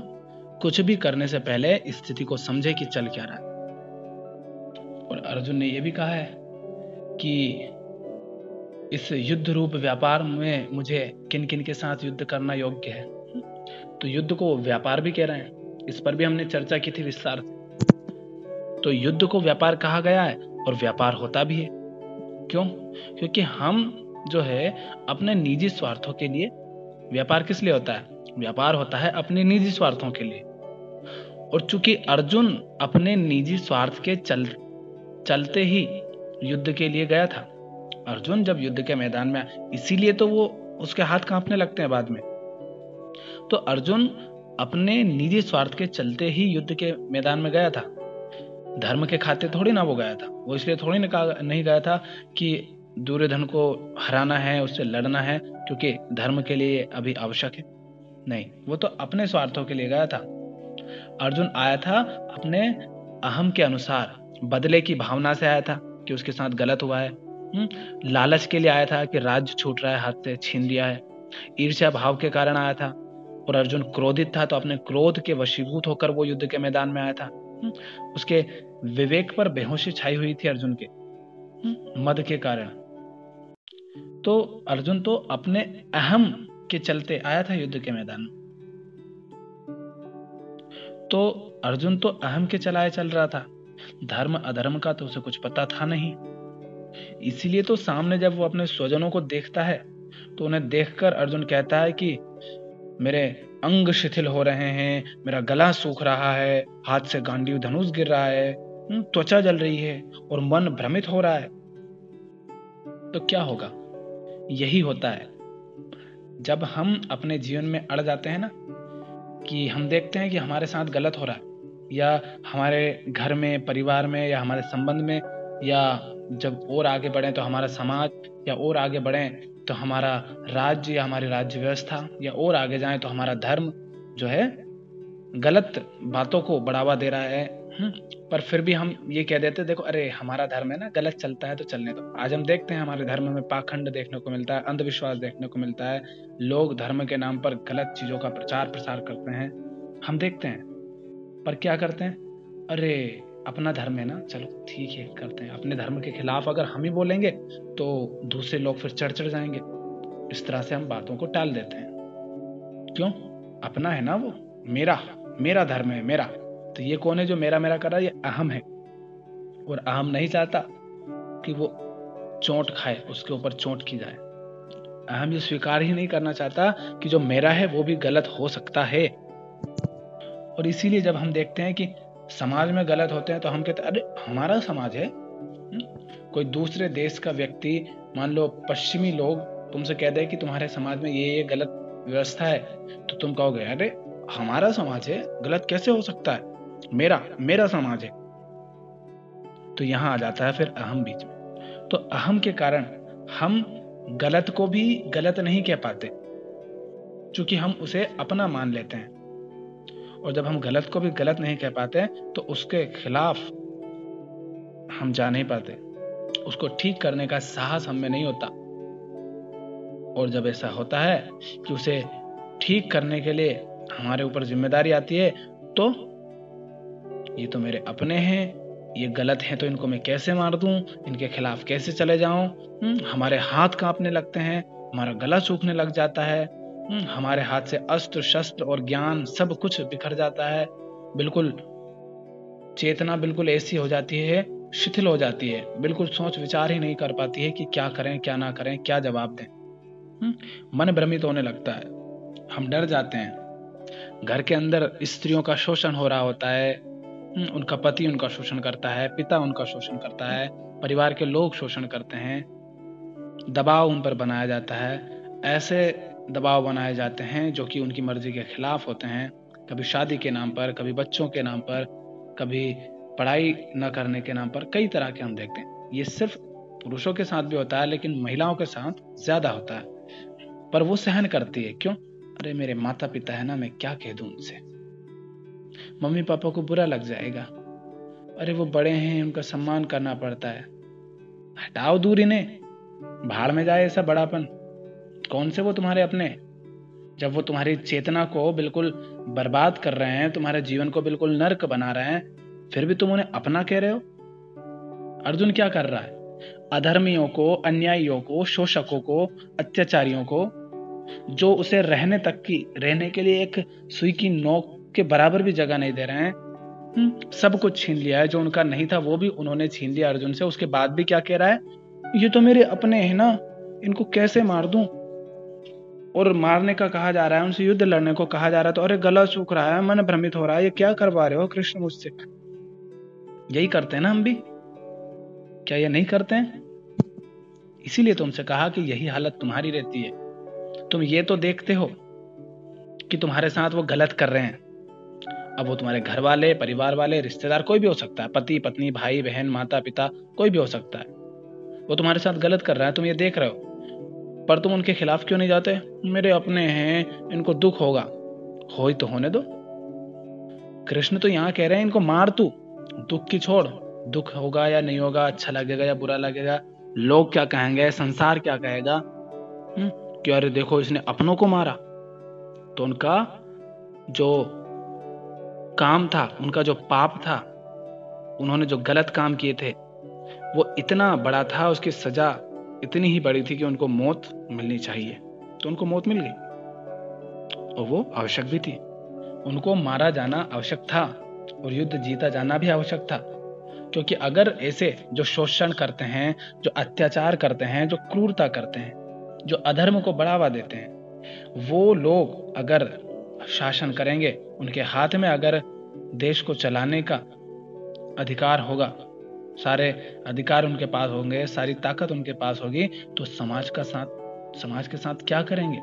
कुछ भी करने से पहले स्थिति को समझे कि चल क्या रहा है। और अर्जुन ने यह भी कहा है कि इस युद्ध रूप व्यापार में मुझे किन किन के साथ युद्ध करना योग्य है? तो युद्ध को व्यापार भी कह रहे हैं। इस पर भी हमने चर्चा की थी विस्तार से। तो युद्ध को व्यापार कहा गया है और व्यापार होता भी है। क्यों? क्योंकि हम जो है अपने निजी स्वार्थों के लिए व्यापार किस लिए होता है? व्यापार होता है अपने निजी स्वार्थों के लिए। और चूँकि अर्जुन अपने निजी स्वार्थ के चल, चलते ही युद्ध के लिए गया था अर्जुन जब युद्ध के मैदान में इसीलिए तो वो उसके हाथ कांपने लगते हैं बाद में। तो अर्जुन अपने निजी स्वार्थ के चलते ही युद्ध के मैदान में गया था। धर्म के खाते थोड़ी ना वो गया था। वो इसलिए थोड़ी ना नहीं गया था कि दुर्योधन को हराना है, उससे लड़ना है, क्योंकि धर्म के लिए अभी आवश्यक है। नहीं, वो तो अपने स्वार्थों के लिए गया था। अर्जुन आया था अपने अहम के अनुसार, बदले की भावना से आया था कि उसके साथ गलत हुआ है। लालच के लिए आया था कि राज्य छूट रहा है हाथ से छीन लिया है। ईर्ष्या भाव के कारण आया था और अर्जुन क्रोधित था तो अपने क्रोध के वशीभूत होकर वो युद्ध के मैदान में आया था। हम्म, उसके विवेक पर बेहोशी छाई हुई थी अर्जुन के। हम्म, मद के कारण। तो अर्जुन तो अपने अहम के चलते आया था युद्ध के मैदान। में तो अर्जुन तो अहम के चलाए चल रहा था। धर्म अधर्म का तो उसे कुछ पता था नहीं। इसीलिए तो सामने जब वो अपने स्वजनों को देखता है तो उन्हें देखकर अर्जुन कहता है कि मेरे अंग शिथिल हो रहे हैं मेरा गला सूख रहा है हाथ से गांडी धनुष गिर रहा है हम्म, त्वचा जल रही है और मन भ्रमित हो रहा है। तो क्या होगा? यही होता है। जब हम अपने जीवन में अड़ जाते हैं ना कि हम देखते हैं कि हमारे साथ गलत हो रहा है या हमारे घर में परिवार में या हमारे संबंध में या जब और आगे बढ़े तो हमारा समाज या और आगे बढ़े तो हमारा राज्य या हमारी राज्य व्यवस्था या और आगे जाए तो हमारा धर्म जो है गलत बातों को बढ़ावा दे रहा है। हम्म, पर फिर भी हम ये कह देते देखो अरे हमारा धर्म है ना गलत चलता है तो चलने दो। आज हम देखते हैं हमारे धर्म में पाखंड देखने को मिलता है अंधविश्वास देखने को मिलता है लोग धर्म के नाम पर गलत चीज़ों का प्रचार प्रसार करते हैं। हम देखते हैं पर क्या करते हैं? अरे अपना धर्म है ना? चलो, ठीक है, करते हैं। अपने धर्म के खिलाफ अगर हम ही बोलेंगे तो दूसरे लोग फिर चढ़ चढ़ जाएँगे। इस तरह से हम बातों को टाल देते हैं। क्यों? अपना है ना वो? मेरा मेरा धर्म है, मेरा। तो ये कौन है जो मेरा मेरा कर रहा है? ये अहम है। और अहम नहीं चाहता कि वो चोट खाए, उसके ऊपर चोट की जाए। अहम ये स्वीकार ही नहीं करना चाहता कि जो मेरा है, वो भी गलत हो सकता है। और इसीलिए जब हम देखते हैं कि समाज में गलत होते हैं तो हम कहते अरे, हमारा समाज है। हम्म? कोई दूसरे देश का व्यक्ति, मान लो पश्चिमी लोग, तुमसे कह दे कि तुम्हारे समाज में ये ये गलत व्यवस्था है तो तुम कहोगे, अरे, हमारा समाज है, गलत कैसे हो सकता है? मेरा मेरा समाज है। तो यहाँ आ जाता है फिर अहम बीच में। तो अहम के कारण हम गलत को भी गलत नहीं कह पाते, क्योंकि हम उसे अपना मान लेते हैं। और जब हम गलत को भी गलत नहीं कह पाते तो उसके खिलाफ हम जा नहीं पाते। उसको ठीक करने का साहस हमें नहीं होता। और जब ऐसा होता है कि उसे ठीक करने के लिए हमारे ऊपर ज़िम्मेदारी आती है तो ये तो मेरे अपने हैं ये गलत हैं तो इनको मैं कैसे मार दूँ? इनके खिलाफ कैसे चले जाऊँ? हम्म, हमारे हाथ कांपने लगते हैं हमारा गला सूखने लग जाता है। हमारे हाथ से अस्त्र शस्त्र और ज्ञान सब कुछ बिखर जाता है। बिल्कुल चेतना बिल्कुल ऐसी हो जाती है शिथिल हो जाती है। बिल्कुल सोच विचार ही नहीं कर पाती है कि क्या करें क्या ना करें क्या जवाब दें। हम्म, मन भ्रमित होने लगता है। हम डर जाते हैं। घर के अंदर स्त्रियों का शोषण हो रहा होता है। हम्म, उनका पति उनका शोषण करता है पिता उनका शोषण करता है परिवार के लोग शोषण करते हैं। दबाव उन पर बनाया जाता है। ऐसे दबाव बनाए जाते हैं, जो कि उनकी मर्ज़ी के खिलाफ होते हैं। कभी शादी के नाम पर, कभी बच्चों के नाम पर, कभी पढ़ाई न करने के नाम पर, कई तरह के हम देखते हैं। ये सिर्फ़ पुरुषों के साथ भी होता है, लेकिन महिलाओं के साथ ज़्यादा होता है। पर वो सहन करती है। क्यों? अरे, मेरे माता पिता है ना, मैं क्या कह दू उनसे? मम्मी पापा को बुरा लग जाएगा। अरे, वो बड़े हैं, उनका सम्मान करना पड़ता है। हटाओ दूर इन्हें। भाड़ में जाए ऐसा बड़ापन। कौन से वो तुम्हारे अपने? जब वो तुम्हारी चेतना को बिल्कुल बर्बाद कर रहे हैं तुम्हारे जीवन को बिल्कुल नर्क बना रहे हैं फिर भी तुम उन्हें अपना कह रहे हो? अर्जुन क्या कर रहा है? अधर्मियों को अन्यायियों को शोषकों को अत्याचारियों को जो उसे रहने तक की रहने के लिए एक सुई की नोक के बराबर भी जगह नहीं दे रहे हैं हम्म, सब कुछ छीन लिया है जो उनका नहीं था वो भी उन्होंने छीन लिया अर्जुन से। उसके बाद भी क्या कह रहा है? ये तो मेरे अपने हैं ना इनको कैसे मार दूँ? और मारने का कहा जा रहा है, उनसे युद्ध लड़ने को कहा जा रहा है तो अरे गला सूख रहा है, मन भ्रमित हो रहा है, ये क्या करवा रहे हो कृष्ण मुझसे? यही करते हैं ना हम भी। क्या ये नहीं करते हैं? इसीलिए तुमसे कहा कि यही हालत तुम्हारी रहती है। तुम ये तो देखते हो कि तुम्हारे साथ वो गलत कर रहे हैं। अब वो तुम्हारे घर वाले, परिवार वाले, रिश्तेदार, कोई भी हो सकता है, पति, पत्नी, भाई, बहन माता पिता कोई भी हो सकता है। वो तुम्हारे साथ गलत कर रहा है, तुम ये देख रहे हो। पर तुम उनके खिलाफ क्यों नहीं जाते? मेरे अपने हैं इनको दुख होगा। हो ही तो होने दो। कृष्ण तो यहाँ कह रहे हैं इनको मार तू। दुख की छोड़। दुख होगा या नहीं होगा अच्छा लगेगा या बुरा लगेगा? लोग क्या कहेंगे? संसार क्या कहेगा? हम्म, कि अरे देखो इसने अपनों को मारा। तो उनका जो काम था उनका जो पाप था उन्होंने जो गलत काम किए थे वो इतना बड़ा था उसकी सजा इतनी ही बड़ी थी कि उनको मौत मिलनी चाहिए। तो उनको मौत मिल गई। और वो आवश्यक भी थी। उनको मारा जाना आवश्यक था और युद्ध जीता जाना भी आवश्यक था। क्योंकि अगर ऐसे जो शोषण करते हैं, जो अत्याचार करते हैं, जो क्रूरता करते हैं, जो अधर्म को बढ़ावा देते हैं, वो लोग अगर शासन करेंगे, उनके हाथ में अगर देश को चलाने का अधिकार होगा सारे अधिकार उनके पास होंगे, सारी ताकत उनके पास होगी तो समाज का साथ, समाज के साथ क्या करेंगे?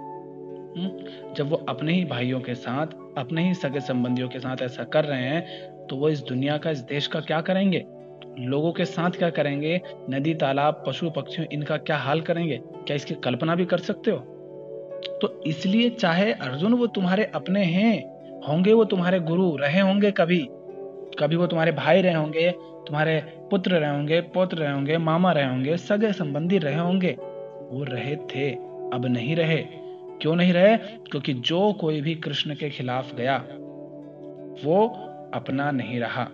हम्म? जब वो अपने ही भाइयों के साथ, अपने ही सगे संबंधियों के साथ ऐसा कर रहे हैं तो वो इस दुनिया का, इस देश का क्या करेंगे? लोगों के साथ क्या करेंगे? नदी, तालाब, पशु, पक्षियों, इनका क्या हाल करेंगे? क्या इसकी कल्पना भी कर सकते हो? तो इसलिए चाहे अर्जुन वो तुम्हारे अपने हैं, होंगे वो तुम्हारे गुरु, रहे होंगे कभी। कभी वो तुम्हारे भाई रहे होंगे, तुम्हारे पुत्र रहे होंगे पौत्र रहे होंगे, मामा रहे होंगे, सगे संबंधी रहे होंगे। वो रहे थे, अब नहीं रहे। क्यों नहीं रहे? क्योंकि जो कोई भी कृष्ण के खिलाफ गया, वो अपना नहीं रहा।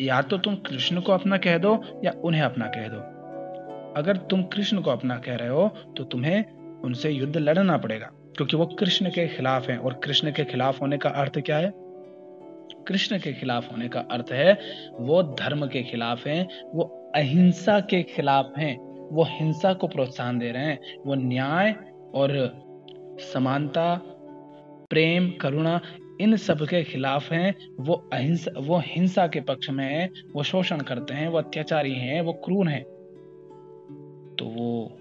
या तो तुम कृष्ण को अपना कह दो, या उन्हें अपना कह दो। अगर तुम कृष्ण को अपना कह रहे हो तो तुम्हें उनसे युद्ध लड़ना पड़ेगा, क्योंकि वो कृष्ण के खिलाफ हैं, और कृष्ण के खिलाफ होने का अर्थ क्या है? कृष्ण के खिलाफ होने का अर्थ है, वो धर्म के खिलाफ हैं, वो अहिंसा के खिलाफ हैं, वो हिंसा को प्रोत्साहन दे रहे हैं, वो न्याय और समानता, प्रेम, करुणा, इन सब के खिलाफ हैं, वो अहिंसा, वो हिंसा के पक्ष में है, वो शोषण करते हैं, वो अत्याचारी हैं, वो क्रूर हैं। तो वो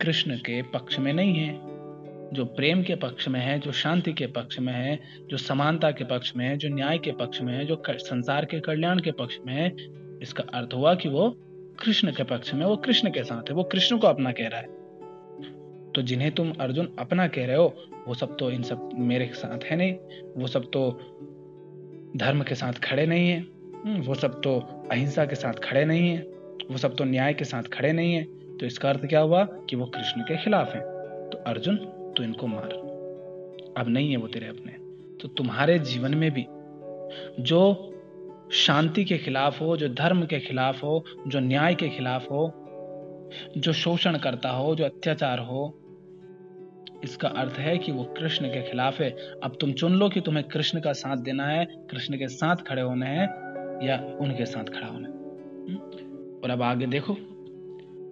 कृष्ण के पक्ष में नहीं है। जो प्रेम के पक्ष में है जो शांति के पक्ष में है जो समानता के पक्ष में है जो न्याय के पक्ष में है जो संसार के कल्याण के पक्ष में है इसका अर्थ हुआ कि वो कृष्ण के पक्ष में वो कृष्ण के साथ है वो कृष्ण को अपना कह रहा है। तो जिन्हें तुम अर्जुन अपना कह रहे हो वो सब तो इन सब मेरे साथ है नहीं वो सब तो धर्म के साथ खड़े नहीं है हम्म, वो सब तो अहिंसा के साथ खड़े नहीं है वो सब तो न्याय के साथ खड़े नहीं है तो इसका अर्थ क्या हुआ कि वो कृष्ण के खिलाफ है। तो अर्जुन तू इनको मार। अब नहीं है वो तेरे अपने। तो तुम्हारे जीवन में भी जो शांति के खिलाफ हो, जो धर्म के खिलाफ हो, जो न्याय के खिलाफ हो, जो शोषण करता हो, जो अत्याचार हो, इसका अर्थ है कि वो कृष्ण के खिलाफ है। अब तुम चुन लो कि तुम्हें कृष्ण का साथ देना है, कृष्ण के साथ खड़े होने हैं या उनके साथ खड़ा होना है? और अब आगे देखो।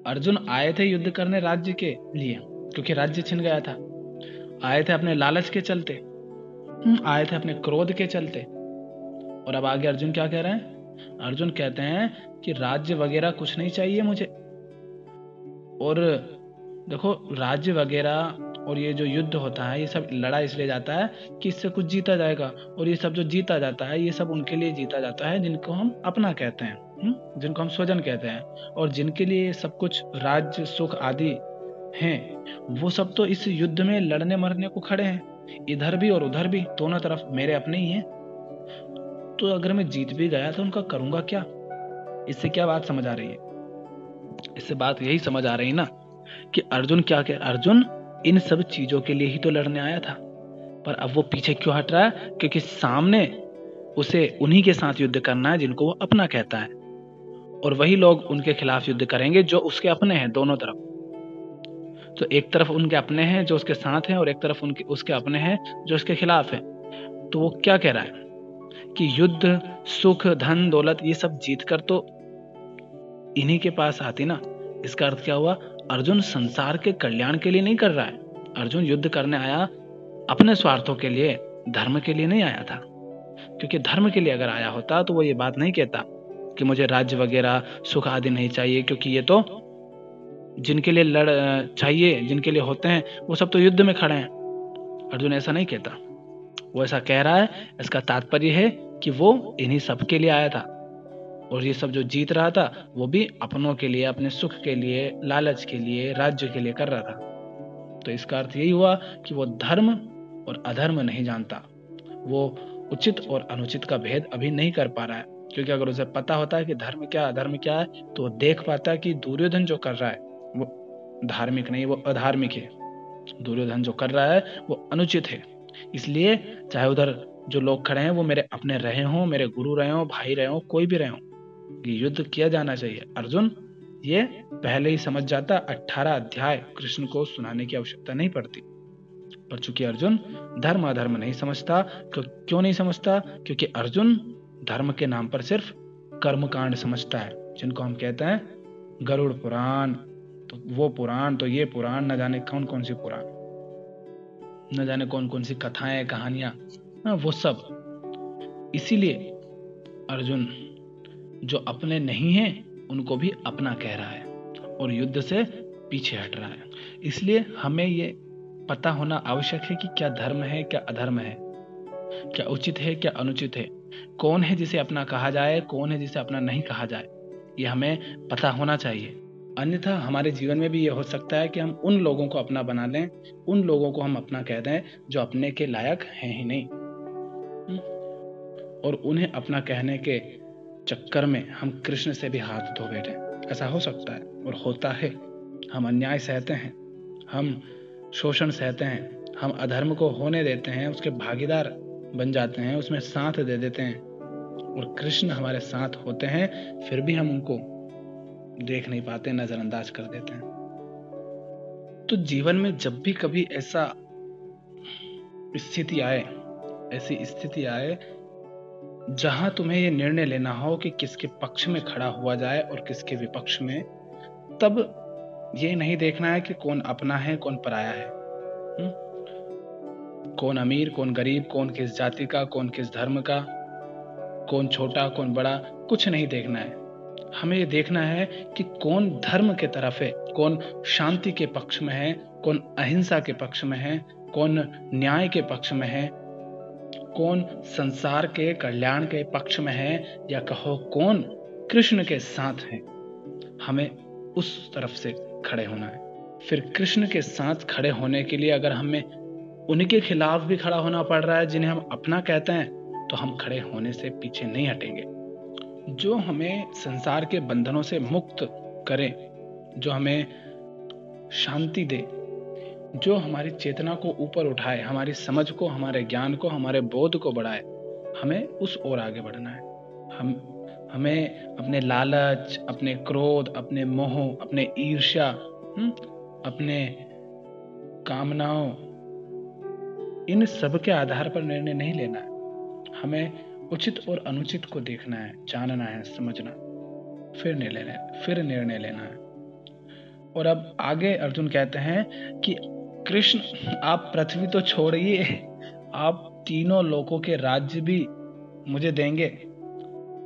अर्जुन आए थे युद्ध करने राज्य के लिए, क्योंकि राज्य छिन गया था। आए थे अपने लालच के चलते हम्म, आए थे अपने क्रोध के चलते। और अब आगे अर्जुन क्या कह रहे हैं? अर्जुन कहते हैं कि राज्य वगैरह कुछ नहीं चाहिए मुझे। और देखो राज्य वगैरह और ये जो युद्ध होता है ये सब लड़ा इसलिए जाता है कि इससे कुछ जीता जाएगा। और ये सब जो जीता जाता है ये सब उनके लिए जीता जाता है जिनको हम अपना कहते हैं हम्म? जिनको हम स्वजन कहते हैं। और जिनके लिए सब कुछ राज्य सुख आदि हैं। वो सब तो इस युद्ध में लड़ने मरने को खड़े हैं। इधर भी और उधर भी, दोनों तरफ़ मेरे अपने ही हैं। तो अगर मैं जीत भी गया तो उनका करूँगा क्या? इससे क्या बात समझ आ रही है? इससे बात यही समझ आ रही ना कि अर्जुन क्या कह अर्जुन इन सब चीज़ों के लिए ही तो लड़ने आया था। पर अब वो पीछे क्यों हट रहा है? क्योंकि सामने उसे उन्हीं के साथ युद्ध करना है जिनको वो अपना कहता है। और वही लोग उनके खिलाफ युद्ध करेंगे जो उसके अपने हैं, दोनों तरफ़। तो एक तरफ़ उनके अपने हैं जो उसके साथ हैं और एक तरफ़ उनके, उसके अपने हैं जो उसके खिलाफ है। तो वो क्या कह रहा है? कि युद्ध, सुख, धन, दौलत, ये सब जीत कर तो इन्हीं के पास आती ना। इसका अर्थ क्या हुआ? अर्जुन संसार के कल्याण के लिए नहीं कर रहा है। अर्जुन युद्ध करने आया अपने स्वार्थों के लिए, धर्म के लिए नहीं आया था। क्योंकि धर्म के लिए अगर आया होता तो वो ये बात नहीं कहता कि मुझे राज्य वगैरह, सुख आदि नहीं चाहिए, क्योंकि ये तो जिनके लिए लड़ चाहिए, जिनके लिए होते हैं, वो सब तो युद्ध में खड़े हैं। अर्जुन ऐसा नहीं कहता। वो ऐसा कह रहा है, इसका तात्पर्य है कि वो इन्हीं सब के लिए आया था। और ये सब जो जीत रहा था, वो भी अपनों के लिए, अपने सुख के लिए, लालच के लिए, राज्य के लिए कर रहा था। तो इसका अर्थ यही हुआ कि वो धर्म और अधर्म नहीं जानता। वो उचित और अनुचित का भेद अभी नहीं कर पा रहा है। क्योंकि अगर उसे पता होता है कि धर्म क्या, अधर्म क्या है तो वो देख पाता है कि दुर्योधन जो कर रहा है धार्मिक नहीं, वो अधार्मिक है। दुर्योधन जो कर रहा है, वो अनुचित है। इसलिए चाहे उधर जो लोग खड़े हैं, वो मेरे अपने रहे हों, मेरे गुरु रहे हों, भाई रहे हों, कोई भी रहे हों युद्ध किया जाना चाहिए। अर्जुन, ये पहले ही समझ जाता अठारह अध्याय कृष्ण को सुनाने की आवश्यकता नहीं पड़ती। पर चूँकि अर्जुन धर्म अधर्म नहीं समझता, क्यों क्यों नहीं समझता? क्योंकि अर्जुन धर्म के नाम पर सिर्फ़ कर्म कांड समझता है, जिनको हम कहते हैं गरुड़ पुराण। तो वो पुराण तो ये पुराण न जाने कौन कौन सी पुराण। न जाने कौन कौन सी कथाएँ कहानियाँ हाँ, वो सब। इसीलिए अर्जुन जो अपने नहीं हैं उनको भी अपना कह रहा है और युद्ध से पीछे हट रहा है। इसलिए हमें ये पता होना आवश्यक है कि क्या धर्म है क्या अधर्म है क्या उचित है क्या अनुचित है। कौन है जिसे अपना कहा जाए कौन है जिसे अपना नहीं कहा जाए ये हमें पता होना चाहिए। अन्यथा हमारे जीवन में भी ये हो सकता है कि हम उन लोगों को अपना बना लें, उन लोगों को हम अपना कह दें, जो अपने के लायक हैं ही नहीं? और उन्हें अपना कहने के चक्कर में हम कृष्ण से भी हाथ धो बैठे। ऐसा हो सकता है और होता है। हम अन्याय सहते हैं, हम शोषण सहते हैं, हम अधर्म को होने देते हैं, उसके भागीदार बन जाते हैं, उसमें साथ दे देते हैं। और कृष्ण हमारे साथ होते हैं, फिर भी हम उनको देख नहीं पाते, नजरअंदाज कर देते हैं तो जीवन में जब भी कभी ऐसा स्थिति आए, ऐसी स्थिति आए, जहाँ तुम्हें यह निर्णय लेना हो कि किसके पक्ष में खड़ा हुआ जाए और किसके विपक्ष में, तब ये नहीं देखना है कि कौन अपना है, कौन पराया है हुँ? हम्म? कौन अमीर, कौन गरीब, कौन किस जाति का, कौन किस धर्म का, कौन छोटा, कौन बड़ा, कुछ नहीं देखना है हमें ये देखना है कि कौन धर्म के तरफ़ है, कौन शांति के पक्ष में है, कौन अहिंसा के पक्ष में है, कौन न्याय के पक्ष में है, कौन संसार के कल्याण के पक्ष में है, या कहो कौन कृष्ण के साथ है। हमें उस तरफ़ से खड़े होना है। फिर कृष्ण के साथ खड़े होने के लिए अगर हमें उनके खिलाफ भी खड़ा होना पड़ रहा है जिन्हें हम अपना कहते हैं तो हम खड़े होने से पीछे नहीं हटेंगे। जो हमें संसार के बंधनों से मुक्त करे जो हमें शांति दे जो हमारी चेतना को ऊपर उठाए हमारी समझ को हमारे ज्ञान को हमारे बोध को बढ़ाए हमें उस ओर आगे बढ़ना है। हम हमें अपने लालच अपने क्रोध अपने मोह अपने ईर्ष्या हम्म, अपने कामनाओं इन सब के आधार पर निर्णय नहीं लेना है। हमें उचित और अनुचित को देखना है, जानना है, समझना फिर निर्णय फिर निर्णय लेना है। और अब आगे अर्जुन कहते हैं कि कृष्ण, आप पृथ्वी तो छोड़िए, आप तीनों लोगों के राज्य भी मुझे देंगे।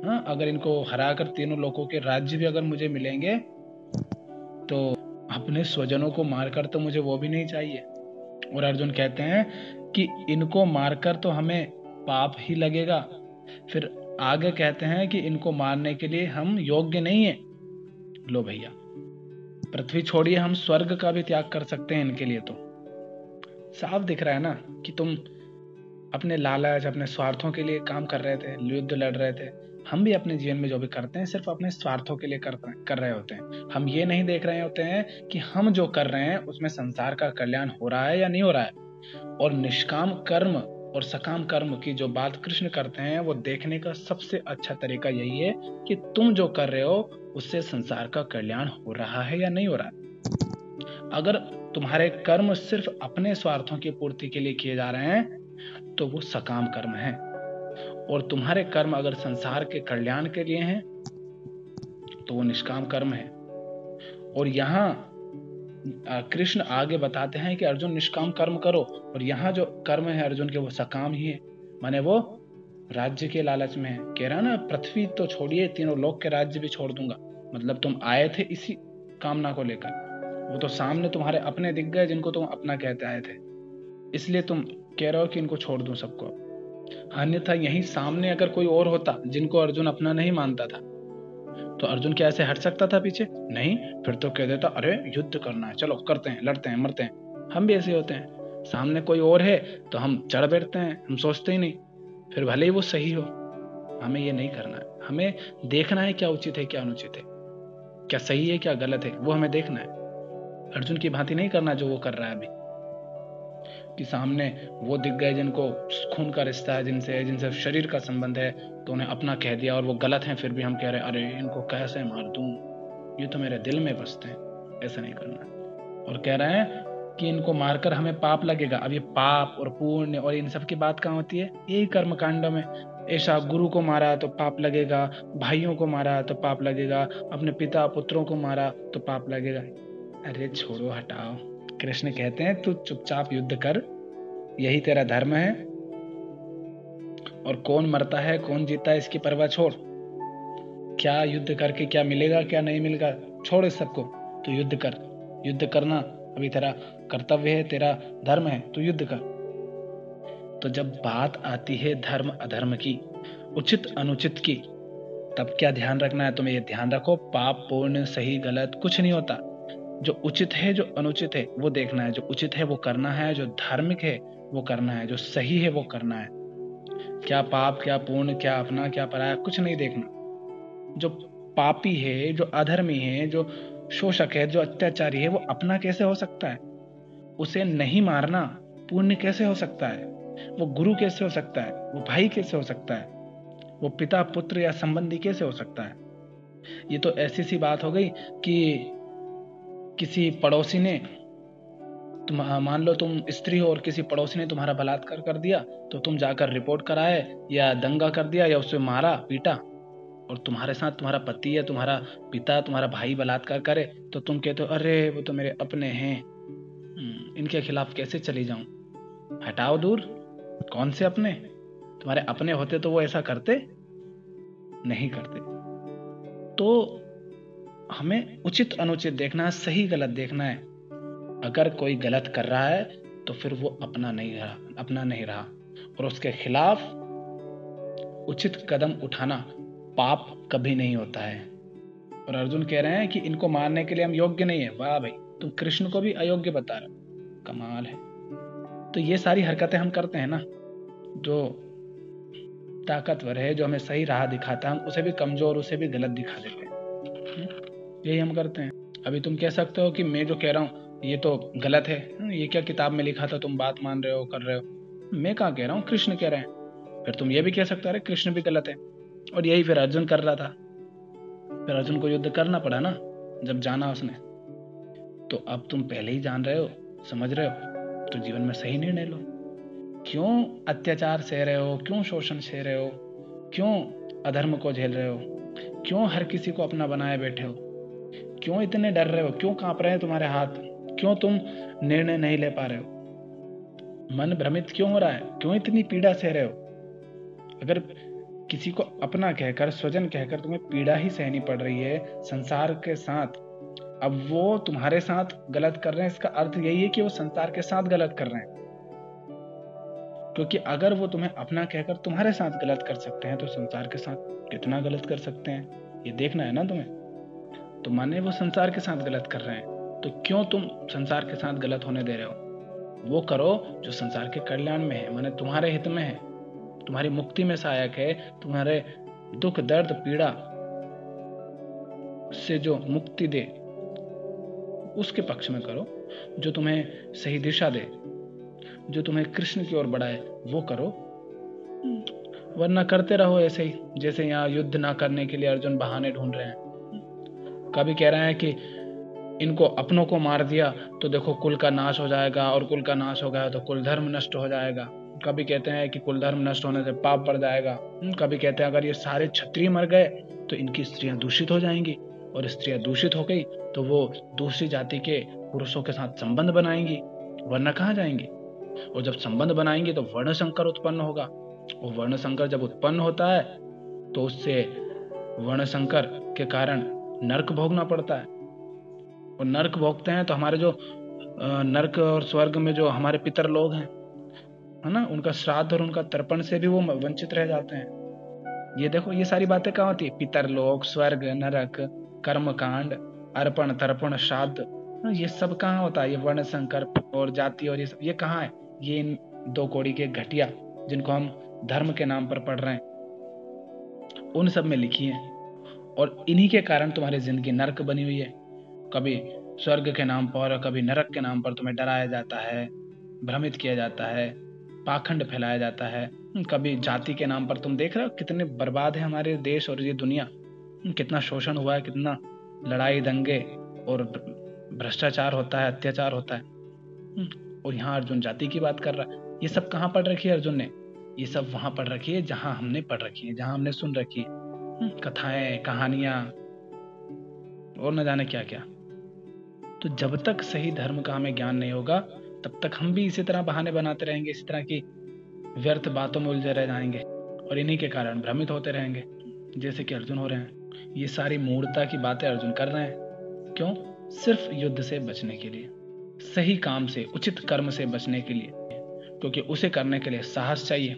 हाँ अगर इनको हरा कर तीनों लोगों के राज्य भी अगर मुझे मिलेंगे तो अपने स्वजनों को मारकर तो मुझे वो भी नहीं चाहिए। और अर्जुन कहते हैं कि इनको मारकर तो हमें पाप ही लगेगा फिर आगे कहते हैं कि इनको मारने के लिए हम योग्य नहीं है। लो भैया पृथ्वी छोड़िए हम स्वर्ग का भी त्याग कर सकते हैं इनके लिए तो। साफ़ दिख रहा है ना कि तुम अपने लालच अपने स्वार्थों के लिए काम कर रहे थे युद्ध लड़ रहे थे। हम भी अपने जीवन में जो भी करते हैं सिर्फ़ अपने स्वार्थों के लिए कर, कर रहे होते हैं। हम ये नहीं देख रहे होते हैं कि हम जो कर रहे हैं उसमें संसार का कल्याण हो रहा है या नहीं हो रहा है। और निष्काम कर्म और सकाम कर्म की जो बात कृष्ण करते हैं, वो देखने का सबसे अच्छा तरीका यही है कि तुम जो कर रहे हो, उससे संसार का कल्याण हो रहा है या नहीं हो रहा है। अगर तुम्हारे कर्म सिर्फ़ अपने स्वार्थों की पूर्ति के लिए किए जा रहे हैं तो वो सकाम कर्म है। और तुम्हारे कर्म अगर संसार के कल्याण के लिए हैं तो वो निष्काम कर्म है। और यहाँ कृष्ण आगे बताते हैं कि अर्जुन निष्काम कर्म करो और यहाँ जो कर्म है अर्जुन के, वो सकाम ही है। माने वो राज्य के लालच में है। कह रहा ना, पृथ्वी तो छोड़िए, तीनों लोग के राज्य भी छोड़ दूँगा। मतलब तुम आए थे इसी कामना को लेकर। वो तो सामने तुम्हारे अपने दिख गए जिनको तुम अपना कहते आए थे। इसलिए तुम कह रहे हो कि इनको छोड़ दूँ सबको। अन्यथा यही सामने अगर कोई और होता, जिनको अर्जुन अपना नहीं मानता था तो अर्जुन क्या ऐसे हट सकता था पीछे? नहीं, फिर तो कह देता, अरे, युद्ध करना है, चलो, करते हैं, लड़ते हैं, मरते हैं। हम भी ऐसे होते हैं। सामने कोई और है तो हम चढ़ बैठते हैं, हम सोचते ही नहीं। फिर भले ही वो सही हो, हमें ये नहीं करना है। हमें देखना है क्या उचित है, क्या अनुचित है। क्या सही है, क्या गलत है, वो हमें देखना है। अर्जुन की भांति नहीं करना जो वो कर रहा है अभी। कि सामने वो दिख गए जिनको खून का रिश्ता है, जिनसे जिनसे शरीर का संबंध है तो उन्हें अपना कह दिया और वो गलत हैं, फिर भी हम कह रहे हैं, अरे, इनको कैसे मार दूँ? ये तो मेरे दिल में बसते हैं, ऐसा नहीं करना। और कह रहे हैं कि इनको मारकर हमें पाप लगेगा। अब ये पाप और पुण्य और इन सब की बात कहाँ होती है? यही कर्म कांड में। ऐसा गुरु को मारा तो पाप लगेगा, भाइयों को मारा तो पाप लगेगा, अपने पिता पुत्रों को मारा तो पाप लगेगा। अरे छोड़ो, हटाओ। कृष्ण कहते हैं, तू चुपचाप युद्ध कर, यही तेरा धर्म है। और कौन मरता है, कौन जीता है, इसकी परवाह छोड़। क्या युद्ध करके क्या मिलेगा, क्या नहीं मिलेगा, छोड़ इस सबको। तू युद्ध कर, युद्ध करना अभी तेरा कर्तव्य है, तेरा धर्म है, तू युद्ध कर। तो जब बात आती है धर्म, अधर्म की, उचित, अनुचित की, तब क्या ध्यान रखना है? तुम्हें ये ध्यान रखो, पाप पूर्ण सही, गलत कुछ नहीं होता। जो उचित है, जो अनुचित है, वो देखना है। जो उचित है, वो करना है। जो धार्मिक है, वो करना है। जो सही है, वो करना है। क्या पाप, क्या पूर्ण क्या अपना, क्या पराया, कुछ नहीं देखना। जो पापी है, जो अधर्मी है, जो शोषक है, जो अत्याचारी है, वो अपना कैसे हो सकता है? उसे नहीं मारना पुण्य कैसे हो सकता है? वो गुरु कैसे हो सकता है? वो भाई कैसे हो सकता है? वो पिता, पुत्र या संबंधी कैसे हो सकता है? ये तो ऐसी सी बात हो गई कि किसी पड़ोसी ने तुम मान लो तुम स्त्री हो और किसी पड़ोसी ने तुम्हारा बलात्कार कर दिया तो तुम जाकर रिपोर्ट कराए या दंगा कर दिया या उसे मारा पीटा। और तुम्हारे साथ तुम्हारा पति या तुम्हारा पिता तुम्हारा भाई बलात्कार करे तो तुम कहते हो अरे वो तो मेरे अपने हैं। हम्म, इनके खिलाफ कैसे चली जाऊँ? हटाओ दूर। कौन से अपने? तुम्हारे अपने होते तो वो ऐसा करते? नहीं करते। तो हमें उचित अनुचित देखना है, सही गलत देखना है। अगर कोई गलत कर रहा है तो फिर वो अपना नहीं रहा, अपना नहीं रहा। और उसके खिलाफ उचित कदम उठाना पाप कभी नहीं होता है। और अर्जुन कह रहे हैं कि इनको मारने के लिए हम योग्य नहीं है। वाह भाई, तुम कृष्ण को भी अयोग्य बता रहे कमाल है। तो ये सारी हरकतें हम करते हैं ना, जो ताकतवर है, जो हमें सही राह दिखाता है, हम उसे भी कमज़ोर, उसे भी गलत दिखा देते हैं। हम्म? यही हम करते हैं। अभी तुम कह सकते हो कि मैं जो कह रहा हूँ, ये तो गलत है। ये क्या किताब में लिखा था, तुम बात मान रहे हो, कर रहे हो? मैं कहा कह रहा हूँ? कृष्ण कह रहे हैं। फिर तुम ये भी कह सकते हो कृष्ण भी गलत है। और यही फिर अर्जुन कर रहा था। फिर अर्जुन को युद्ध करना पड़ा ना, जब जाना उसने। तो अब तुम पहले ही जान रहे हो, समझ रहे हो? तो जीवन में सही निर्णय लो। क्यों अत्याचार सह रहे हो? क्यों शोषण सह रहे हो? क्यों अधर्म को झेल रहे हो? क्यों हर किसी को अपना बनाए बैठे हो? क्यों इतने डर रहे हो? क्यों काँप रहे हैं तुम्हारे हाथ? क्यों तुम निर्णय नहीं ले पा रहे हो? मन भ्रमित क्यों हो रहा है? क्यों इतनी पीड़ा सह रहे हो? अगर किसी को अपना कहकर, स्वजन कहकर तुम्हें पीड़ा ही सहनी पड़ रही है संसार के साथ, अब वो तुम्हारे साथ गलत कर रहे हैं, इसका अर्थ यही है कि वो संसार के साथ गलत कर रहे हैं। क्योंकि अगर वो तुम्हें अपना कहकर तुम्हारे साथ गलत कर सकते हैं तो संसार के साथ कितना गलत कर सकते हैं? ये देखना है ना तुम्हें? तो माने वो संसार के साथ गलत कर रहे हैं। तो क्यों तुम संसार के साथ गलत होने दे रहे हो? वो करो जो संसार के कल्याण में है माने तुम्हारे हित में है। तुम्हारी मुक्ति में सहायक है तुम्हारे दुख दर्द पीड़ा से जो मुक्ति दे उसके पक्ष में करो। जो तुम्हें सही दिशा दे जो तुम्हें कृष्ण की ओर बढ़ाए वो करो। वरना करते रहो ऐसे ही जैसे यहाँ युद्ध ना करने के लिए अर्जुन बहाने ढूंढ रहे हैं। कभी कह रहे हैं कि इनको अपनों को मार दिया तो देखो कुल का नाश हो जाएगा और कुल का नाश हो गया तो कुल धर्म नष्ट हो जाएगा। कभी कहते हैं कि कुल धर्म नष्ट होने से पाप बढ़ जाएगा। कभी कहते हैं अगर ये सारे क्षत्रिय मर गए तो इनकी स्त्रियाँ दूषित हो जाएँगी। और स्त्रियाँ दूषित हो गई तो वो दूसरी जाति के पुरुषों के साथ संबंध बनाएँगी, वरना कहाँ जाएँगी? और जब संबंध बनाएँगे तो वर्ण संकर उत्पन्न होगा। और वर्ण संकर जब उत्पन्न होता है तो उससे वर्ण संकर के कारण नरक भोगना पड़ता है। और नरक भोगते हैं तो हमारे जो नरक और स्वर्ग में जो हमारे पितर लोग हैं, है ना? उनका श्राद्ध और उनका तर्पण से भी वो वंचित रह जाते हैं। ये देखो, ये सारी बातें कहाँ होती है? पितर लोग, स्वर्ग, नरक कर्म कांड अर्पण, तर्पण, श्राद्ध। ये सब कहाँ होता है? ये वर्ण संकर और जाति और ये सब, ये कहाँ है? ये इन दो कोड़ी के घटिया, जिनको हम धर्म के नाम पर पढ़ रहे हैं, उन सब में लिखी है। और इन्हीं के कारण तुम्हारी ज़िंदगी नरक बनी हुई है। कभी स्वर्ग के नाम पर कभी नरक के नाम पर तुम्हें डराया जाता है, भ्रमित किया जाता है, पाखंड फैलाया जाता है। कभी जाति के नाम पर तुम देख रहे हो कितने बर्बाद है हमारे देश और ये दुनिया। कितना शोषण हुआ है, कितना लड़ाई दंगे और भ्रष्टाचार होता है, अत्याचार होता है। और यहाँ अर्जुन जाति की बात कर रहा है। ये सब कहाँ पढ़ रखी है अर्जुन ने? ये सब वहाँ पढ़ रखी है, जहाँ हमने पढ़ रखी है, जहाँ हमने सुन रखी है। कथाएँ, कहानियाँ, और न जाने क्या क्या तो जब तक सही धर्म का हमें ज्ञान नहीं होगा, तब तक हम भी इसी तरह बहाने बनाते रहेंगे, इसी तरह की व्यर्थ बातों में उलझे रह जाएँगे, और इन्हीं के कारण भ्रमित होते रहेंगे, जैसे कि अर्जुन हो रहे हैं। ये सारी मूर्ता की बातें अर्जुन कर रहे हैं। क्यों? सिर्फ़ युद्ध से बचने के लिए, सही काम से, उचित कर्म से बचने के लिए, क्योंकि उसे करने के लिए साहस चाहिए।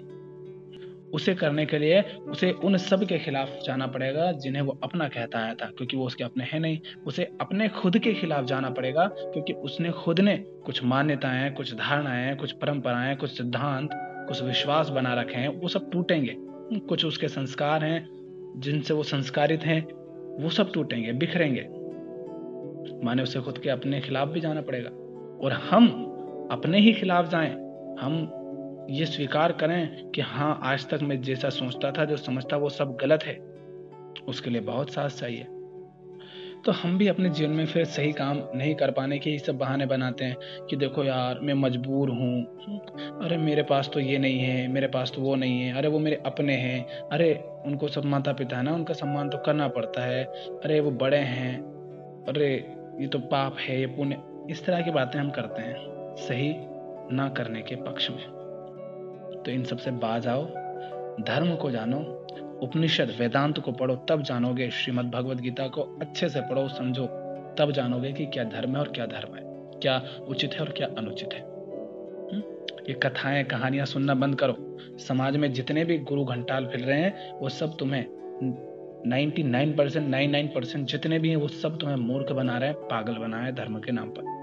उसे करने के लिए उसे उन सब के खिलाफ जाना पड़ेगा जिन्हें वो अपना कहता आया था, क्योंकि वो उसके अपने हैं नहीं। उसे अपने खुद के खिलाफ जाना पड़ेगा, क्योंकि उसने खुद ने कुछ मान्यताएँ, कुछ धारणाएँ, कुछ परंपराएँ, कुछ सिद्धांत, कुछ विश्वास बना रखे हैं, वो सब टूटेंगे। कुछ उसके संस्कार हैं, जिनसे वो संस्कारित हैं, वो सब टूटेंगे, बिखरेंगे। माने उसे खुद के अपने खिलाफ भी जाना पड़ेगा। और हम अपने ही खिलाफ जाएँ, हम ये स्वीकार करें कि हाँ आज तक मैं जैसा सोचता था, जो समझता, वो सब गलत है। उसके लिए बहुत साहस चाहिए। तो हम भी अपने जीवन में फिर सही काम नहीं कर पाने के ही सब बहाने बनाते हैं कि देखो यार, मैं मजबूर हूँ। अरे, मेरे पास तो ये नहीं है, मेरे पास तो वो नहीं है। अरे, वो मेरे अपने हैं। अरे, उनको सब माता पिता है ना, उनका सम्मान तो करना पड़ता है। अरे, वो बड़े हैं। अरे, ये तो पाप है, ये पुण्य। इस तरह की बातें हम करते हैं, सही ना करने के पक्ष में। तो इन सबसे बाज आओ। धर्म को जानो, उपनिषद वेदांत को पढ़ो, तब जानोगे, श्रीमद भगवद गीता को अच्छे से पढ़ो, समझो, तब जानोगे कि क्या धर्म है और क्या धर्म है, क्या उचित है और क्या अनुचित है। हम्म? ये कथाएँ, कहानियाँ सुनना बंद करो। समाज में जितने भी गुरु घंटाल फिर रहे हैं, वो सब तुम्हें 99 परसेंट, नाइन परसेंट जितने भी हैं, वो सब तुम्हें मूर्ख बना रहे हैं, पागल बना है धर्म के नाम पर।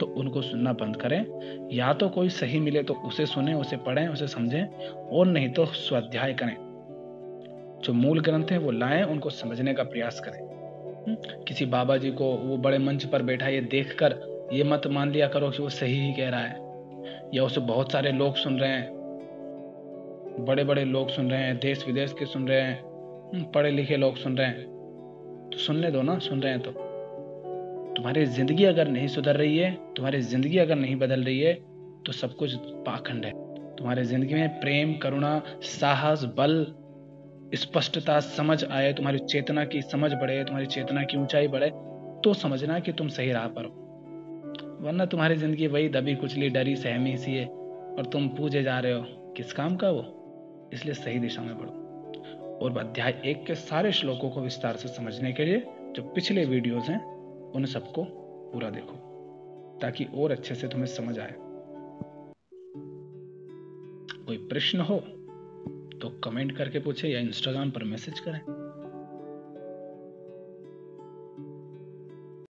तो उनको सुनना बंद करें। या तो कोई सही मिले तो उसे सुने उसे पढ़ें उसे समझें और नहीं तो स्वाध्याय करें। जो मूल ग्रंथ है वो लाएँ उनको समझने का प्रयास करें। हम्म, किसी बाबा जी को वो बड़े मंच पर बैठा ये देख कर ये मत मान लिया करो कि वो सही ही कह रहा है। या उसे बहुत सारे लोग सुन रहे हैं। बड़े बड़े लोग सुन रहे हैं देश विदेश के सुन रहे हैं हम्म, पढ़े लिखे लोग सुन रहे हैं। तो सुनने दो ना सुन रहे हैं तो। तुम्हारी ज़िंदगी अगर नहीं सुधर रही है, तुम्हारी ज़िंदगी अगर नहीं बदल रही है तो सब कुछ पाखंड है। तुम्हारी ज़िंदगी में प्रेम, करुणा, साहस, बल, स्पष्टता, समझ आए, तुम्हारी चेतना की समझ बढ़े, तुम्हारी चेतना की ऊंचाई बढ़े तो समझना कि तुम सही राह पर हो। वरना तुम्हारी ज़िंदगी वही दबी, कुचली, डरी, सहमी सी है, और तुम पूजे जा रहे हो। किस काम का वो? इसलिए सही दिशा में बढ़ो। और अध्याय एक के सारे श्लोकों को विस्तार से समझने के लिए जो पिछले वीडियोस हैं उन सबको पूरा देखो, ताकि और अच्छे से तुम्हें समझ आए। कोई प्रश्न हो तो कमेंट करके पूछे या इंस्टाग्राम पर मैसेज करें।